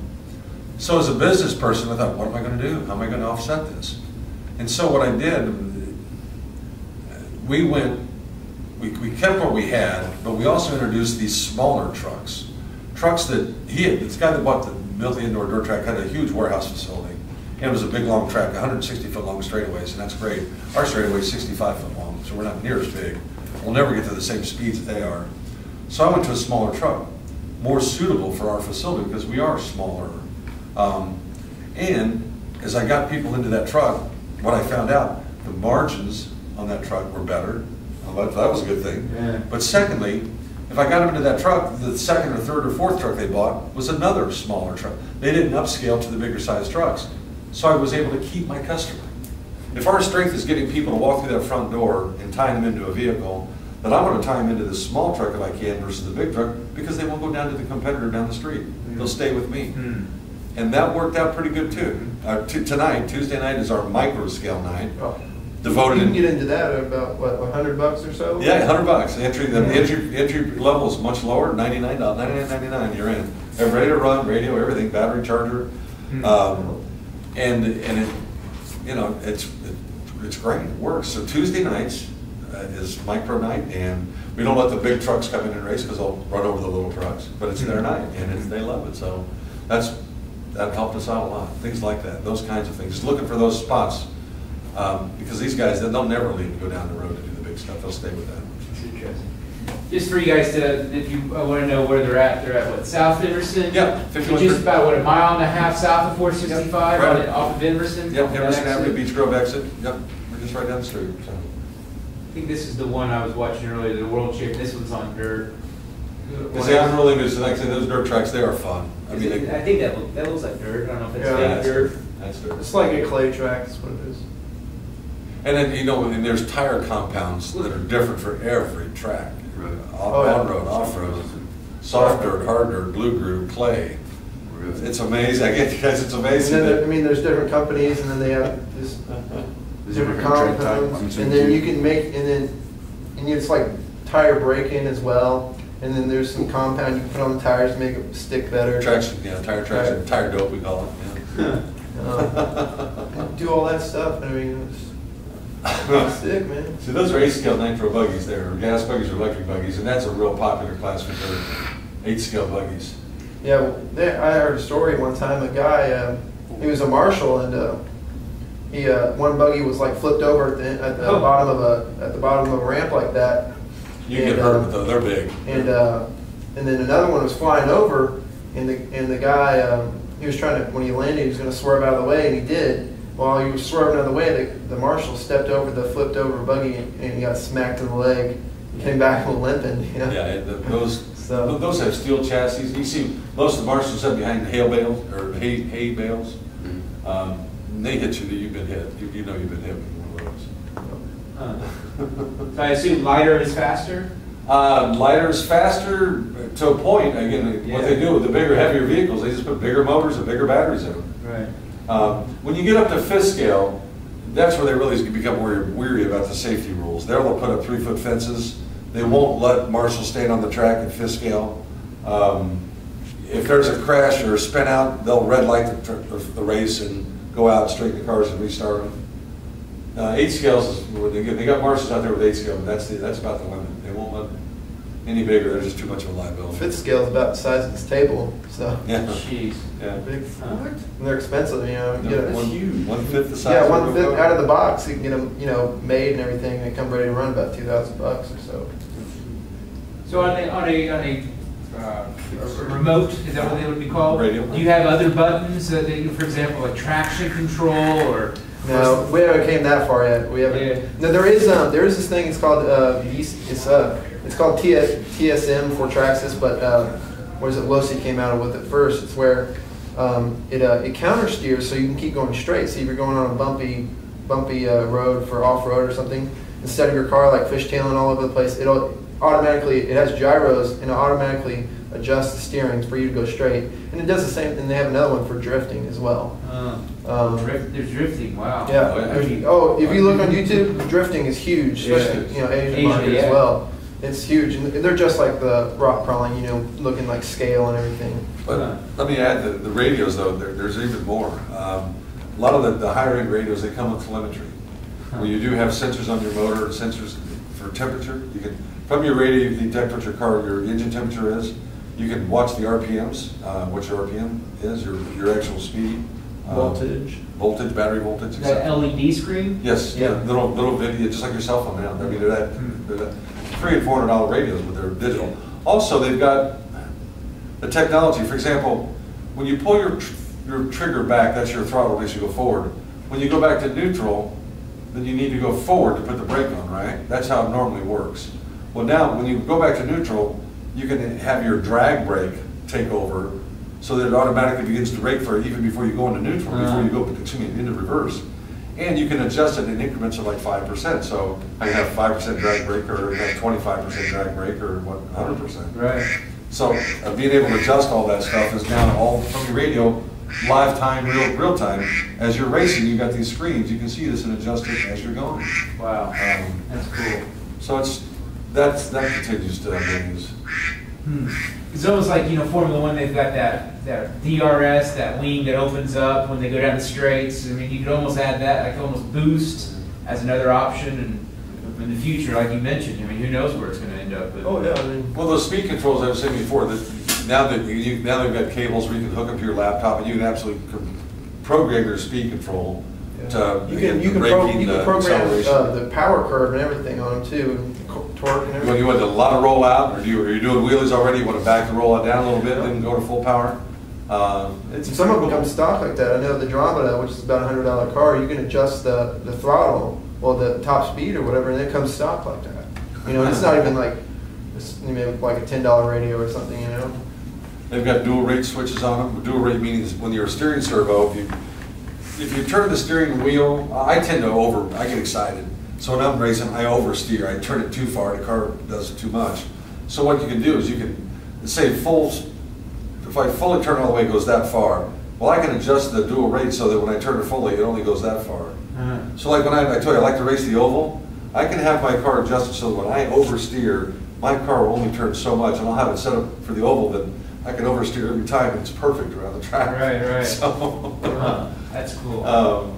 so as a business person, I thought, what am I gonna do? How am I gonna offset this? And so what I did, we went, we, we kept what we had, but we also introduced these smaller trucks. Trucks that, he had, this guy that bought the, built the indoor dirt track had a huge warehouse facility. And it was a big, long track, hundred and sixty foot long straightaways, and that's great. Our straightaway is sixty-five foot long, so we're not near as big. We'll never get to the same speeds that they are. So I went to a smaller truck, more suitable for our facility, because we are smaller. Um, And as I got people into that truck, what I found out, the margins on that truck were better. Well, that was a good thing. Yeah. But secondly, if I got them into that truck, the second or third or fourth truck they bought was another smaller truck. They didn't upscale to the bigger size trucks. So I was able to keep my customer. if our strength is getting people to walk through that front door and tying them into a vehicle, then I want to tie them into this small truck if I can versus the big truck, because they won't go down to the competitor down the street. They'll stay with me. Hmm. And that worked out pretty good too. Uh, t- tonight, Tuesday night is our micro scale night. Oh. Devoted You can get into that at about, what, hundred bucks or so? Yeah, hundred bucks. Entry, the Yeah. entry, entry level is much lower, ninety-nine dollars, ninety-nine, ninety-nine, you're in. They're ready to run, radio, everything, battery charger. Hmm. Um, and, and it, you know, it's, it- it's great, it works. So Tuesday nights uh, is micro night and we don't let the big trucks come in and race because they'll run over the little trucks, but it's their night and it's, they love it. So that's, that helped us out a lot, things like that, those kinds of things. Just looking for those spots. Um, because these guys, they'll never leave and go down the road to do the big stuff, they'll stay with that. It's interesting. Just for you guys to, if you want to know where they're at, they're at what, South Emerson? Yeah, So 51 Just about, what, a mile and a half south of four sixty-five, Yep, right. off of Emerson? Yep, off that Emerson Avenue. Beech Grove exit, yep, we're just right down the street, so. I think this is the one I was watching earlier, the World Champ, this one's on dirt. You see, I'm really good, like I said, those dirt tracks, they are fun. I Is mean, it- they- I think that, look- that looks like dirt, I don't know if it's Yeah, yeah, that's dirt. dirt, that's dirt. It's like a clay track, that's what it is. And then, you know, and there's tire compounds that are different for every track. Right. Oh, yeah. On-road, off-road, soft dirt, hard dirt, blue groove, clay. Really? It's amazing, I get you guys, it's And amazing. then, there- I mean, there's different companies, and then they have this different different tread type? I'm compounds, and then you can make, and then, and it's like tire break-in as well, and then there's some compound you can put on the tires to make it stick better. Traction, yeah, tire traction, tire dope, we call it, yeah. Um, Do all that stuff, I mean, stick, man. See, those are eight-scale nitro buggies there, or gas buggies or electric buggies, and that's a real popular class for dirt, eight-scale buggies. Yeah, well, there, I heard a story one time, a guy, uh, he was a marshal, and, uh, he, uh, one buggy was like flipped over at the, at the Oh. bottom of a, at the bottom of a ramp like that, You get hurt uh, with those, they're big. And uh, and then another one was flying over, and the and the guy um, he was trying to when he landed he was going to swerve out of the way, and he did. While he was swerving out of the way, the, the marshal stepped over the flipped over buggy, and, and he got smacked in the leg. He came back with limping. You know? Yeah, the- those, So- those have steel chassis. You see, most of the marshals sit behind the hail bales, or hay, hay bales. Mhm. Um, They hit you, that you've been hit, you, you know you've been hit with one of Huh. So I assume lighter is faster? Uh, lighter is faster to a point, again, what they do with the bigger, heavier vehicles, they just put bigger motors and bigger batteries in them. Right. Um, When you get up to fifth scale, that's where they really become weary, weary about the safety rules. They'll put up three-foot fences. They won't let marshals stand on the track at fifth scale. Um, If there's a crash or a spin out, they'll red light the, the- race and go out, and straighten the cars and restart them. Uh, eight scales they got marshals out there with eight scale, but that's the, that's about the limit. They won't let any bigger, they're just too much of a liability. Fifth scale is about the size of this table, so Yeah, Jeez. yeah. big. Huh. And they're expensive, you know. You get a- One- huge. One-fifth the size. yeah, of one a fifth out of the box, you can get them, you know, made and everything, and they come ready to run about two thousand bucks or so. So on a, on a, on a, uh, remote, is that what they would be called? Radio. Do you have other buttons that they, for example, like traction control or? No, we haven't came that far yet. We haven't. No, there is um, there is this thing. It's called uh, Yeast- it's uh, it's called TS, TSM for Traxxas, but uh, what is it? Losi came out with it first. It's where um, it uh, it counter steers so you can keep going straight. See if you're going on a bumpy bumpy uh, road for off road or something, instead of your car like fishtailing all over the place, it'll automatically it has gyros and it automatically adjusts the steering for you to go straight. And it does the same. And they have another one for drifting as well. Uh, Um, drift, there's drifting, wow. yeah. Oh, yeah. Oh, if you look on YouTube, drifting is huge, especially Yeah. you know Asian Asia, market yeah. as well. It's huge, and they're just like the rock crawling, you know, looking like scale and everything. But let me add, the, the radios though, there, there's even more. Um, A lot of the, the higher end radios, they come with telemetry. Where you do have sensors on your motor, and sensors for temperature. You can, from your radio, you can detect what your car, your engine temperature is. You can watch the RPMs, uh, what your RPM is, your, your actual speed. um, Voltage. Voltage, battery voltage, et That. LED screen? Yes, yeah, Yeah. little, little video, just like your cell phone now. I mean, they're that, they're that three and four hundred dollar radios, but they're digital. Also, they've got the technology, for example, when you pull your, tr- your trigger back, that's your throttle, makes you go forward. When you go back to neutral, then you need to go forward to put the brake on, right? That's how it normally works. Well, now, when you go back to neutral, you can have your drag brake take over so that it automatically begins to brake for even before you go into neutral, before mm. you go, excuse me, into reverse. And you can adjust it in increments of like five percent, so I can have five percent drag brake, or have twenty-five percent drag brake, or what, hundred percent. Right. So uh, being able to adjust all that stuff is now all from your radio, live time, real, real time. As you're racing, you've got these screens, you can see this and adjust it as you're going. Wow. Um, That's cool. So it's, that's, that continues to amaze. Hmm. It's almost like, you know, Formula One, they've got that, that DRS, that wing that opens up when they go down the straights. I mean, you could almost add that, like almost boost as another option. And in the future, like you mentioned, I mean, who knows where it's going to end up. But, Oh, yeah, I mean, Well, those speed controls I was saying before, that now that you- you, now they've got cables where you can hook up to your laptop and you can absolutely co- program your speed control to. you can, you can, the pro- braking, you can program acceleration. uh, the power curve and everything on them too, and co- torque and everything. you want a lot of rollout, or do you, are you doing wheelies already, you want to back the rollout down a little bit, then go to full power? Uh, It's Some of them pretty come cool. stock like that. I know the Dromida, which is about a hundred dollar car, you can adjust the, the throttle, well, the top speed or whatever, and it comes stock like that. You know, and it's not even like, it's maybe like a ten dollar radio or something, you know? They've got dual rate switches on them. Dual rate means when you're a steering servo, if you, if you turn the steering wheel, I tend to over, I get excited. So when I'm racing, I oversteer. I turn it too far, the car does it too much. So what you can do is you can, say full, if I fully turn all the way, it goes that far. Well, I can adjust the dual rate so that when I turn it fully, it only goes that far. uh, So like when I, I told you I like to race the oval, I can have my car adjusted so that when I oversteer, my car will only turn so much, and I'll have it set up for the oval that I can oversteer every time, and it's perfect around the track. Right, right. [laughs] So, huh, that's cool. [laughs] um,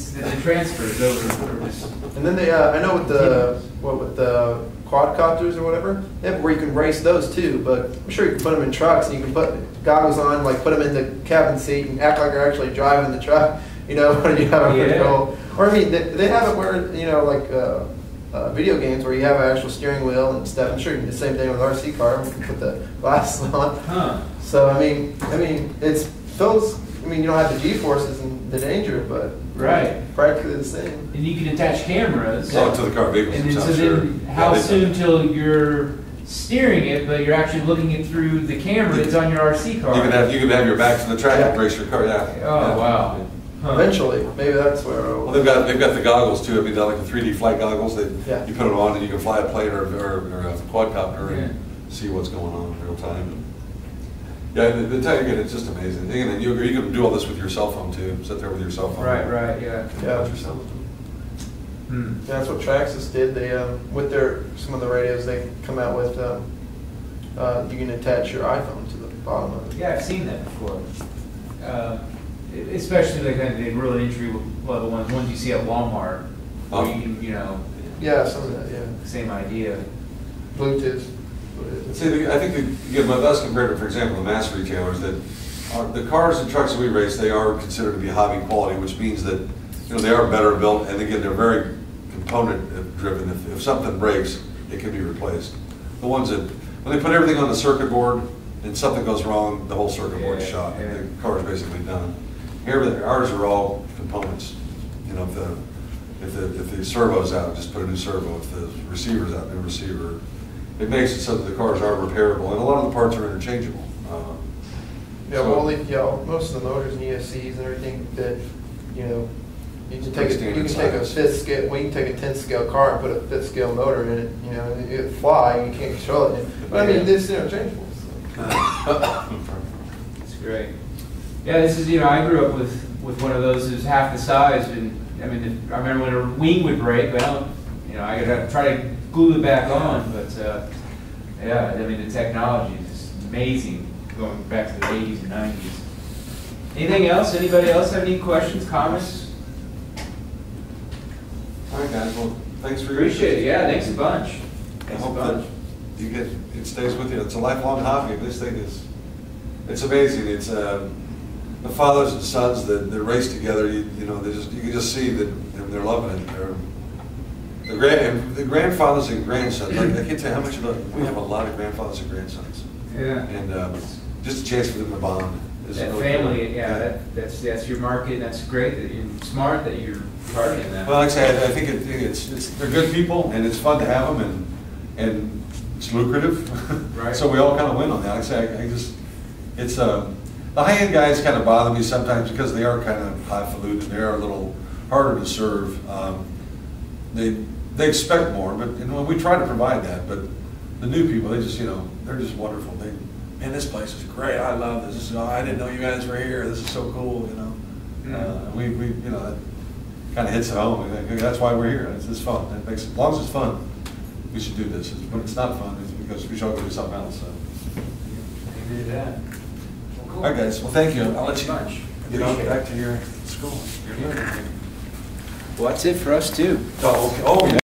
it's, the, the transfers over. And then they, uh, I know with the, what, with the quadcopters or whatever, they have where you can race those too, but I'm sure you can put them in trucks and you can put goggles on, like put them in the cabin seat and act like you're actually driving the truck, [laughs] you know, [laughs] when you have a Yeah. control. Or I mean, they, they have it where, you know, like, uh, uh, video games where you have an actual steering wheel and stuff. I'm sure you can do the same thing with RC car. We can put the [laughs] glasses on. Huh. So I mean, I mean, it's feels. I mean, you don't have the G forces and the danger, but Right. practically the same. And you can attach cameras. Oh, to the car vehicles And then, so themselves, then, sure. how Yeah, they- soon till you're steering it, but you're actually looking it through the camera that's on your RC car? You can have, you can have your back to the track and Yeah. race your car, yeah. Oh, Yeah. wow. Huh. Eventually, maybe that's where. Well, I'll, they've got, they've got the goggles too, I mean, they're like the 3D flight goggles, that Yeah. you put them on and you can fly a plane or, or or a quadcopter Yeah. and see what's going on in real time. Yeah, the, the tech, again, it's just amazing. Again, and you, you can do all this with your cell phone too, sit there with your cell phone. Right, right, yeah. Yeah. Watch yourself. Hmm. that's what Traxxas did. They um, with their some of the radios they come out with. Um, uh, you can attach your iPhone to the bottom of it. Yeah, I've seen that before. Uh, especially the kind of the real entry level ones, ones you see at Walmart, Oh. where you can, you know, Yeah, some of that. Yeah, same idea. Bluetooth. What it is. See, I think, that, again, with us compared to, for example, the mass retailers, that are, the cars and trucks that we race, they are considered to be hobby quality, which means that, you know, they are better built, and again, they're very component driven. If, if something breaks, it can be replaced. The ones that, when they put everything on the circuit board and something goes wrong, the whole circuit board's Yeah, shot, yeah. and the car's basically done. Here, ours are all components, you know, if the, if the, if the servo's out, just put a new servo, if the receiver's out, new receiver. It makes it so that the cars are repairable, and a lot of the parts are interchangeable. Uh, Yeah, so- well, only, yeah, most of the motors and ESCs and everything that, you know, you can take, a- you can take a fifth scale well, you can take a tenth scale car and put a fifth scale motor in it, you know, and it fly, you can't control it. But I mean, this is interchangeable. so. [coughs] It's great. Yeah, this is, you know, I grew up with, with one of those who's half the size, and, I mean, I remember when a wing would break, but I don't, you know, I gotta try to glue it back on, but, uh, yeah, I mean, the technology is just amazing, going back to the eighties and nineties. Anything else? Anybody else have any questions, comments? All right, guys, well, thanks for your. Appreciate it, yeah, thanks a bunch. I Thanks a hope that you get, it stays with you. It's a lifelong hobby. This thing is, it's amazing. It's, um, the fathers and sons that, that race together, you, you know, they just, you can just see that and they're loving it. They're, the grand, and the grandfathers and grandsons, like, I can't tell you how much of a, we have a lot of grandfathers and grandsons. Yeah. And, um, just a chance for them to bond. is That really family, cool. yeah, that, that's, that's your market, that's great, that you're smart, that you're targeting that. Well, like I say, I think it, it's, it's, they're good people, and it's fun to have them, and, and it's lucrative. Right. [laughs] So we all kind of win on that. Like I say, I I just, it's, um, the high-end guys kind of bother me sometimes because they are kind of highfalutin, they are a little harder to serve. Um, They, they expect more, but, you know, we try to provide that, but the new people, they just, you know, they're just wonderful. They, man, this place is great, I love this, this is, I didn't know you guys were here, this is so cool, you know? Uh, We, we, you know, that kind of hits it home, that's why we're here, it's, it's fun, it makes, as long as it's fun, we should do this. When it's not fun, it's because we should all go do something else, so. Agree with that. All right, guys, well, thank you, I'll let you you much. get on back to your school. Your learning. Well, that's it for us too. Oh, okay, oh,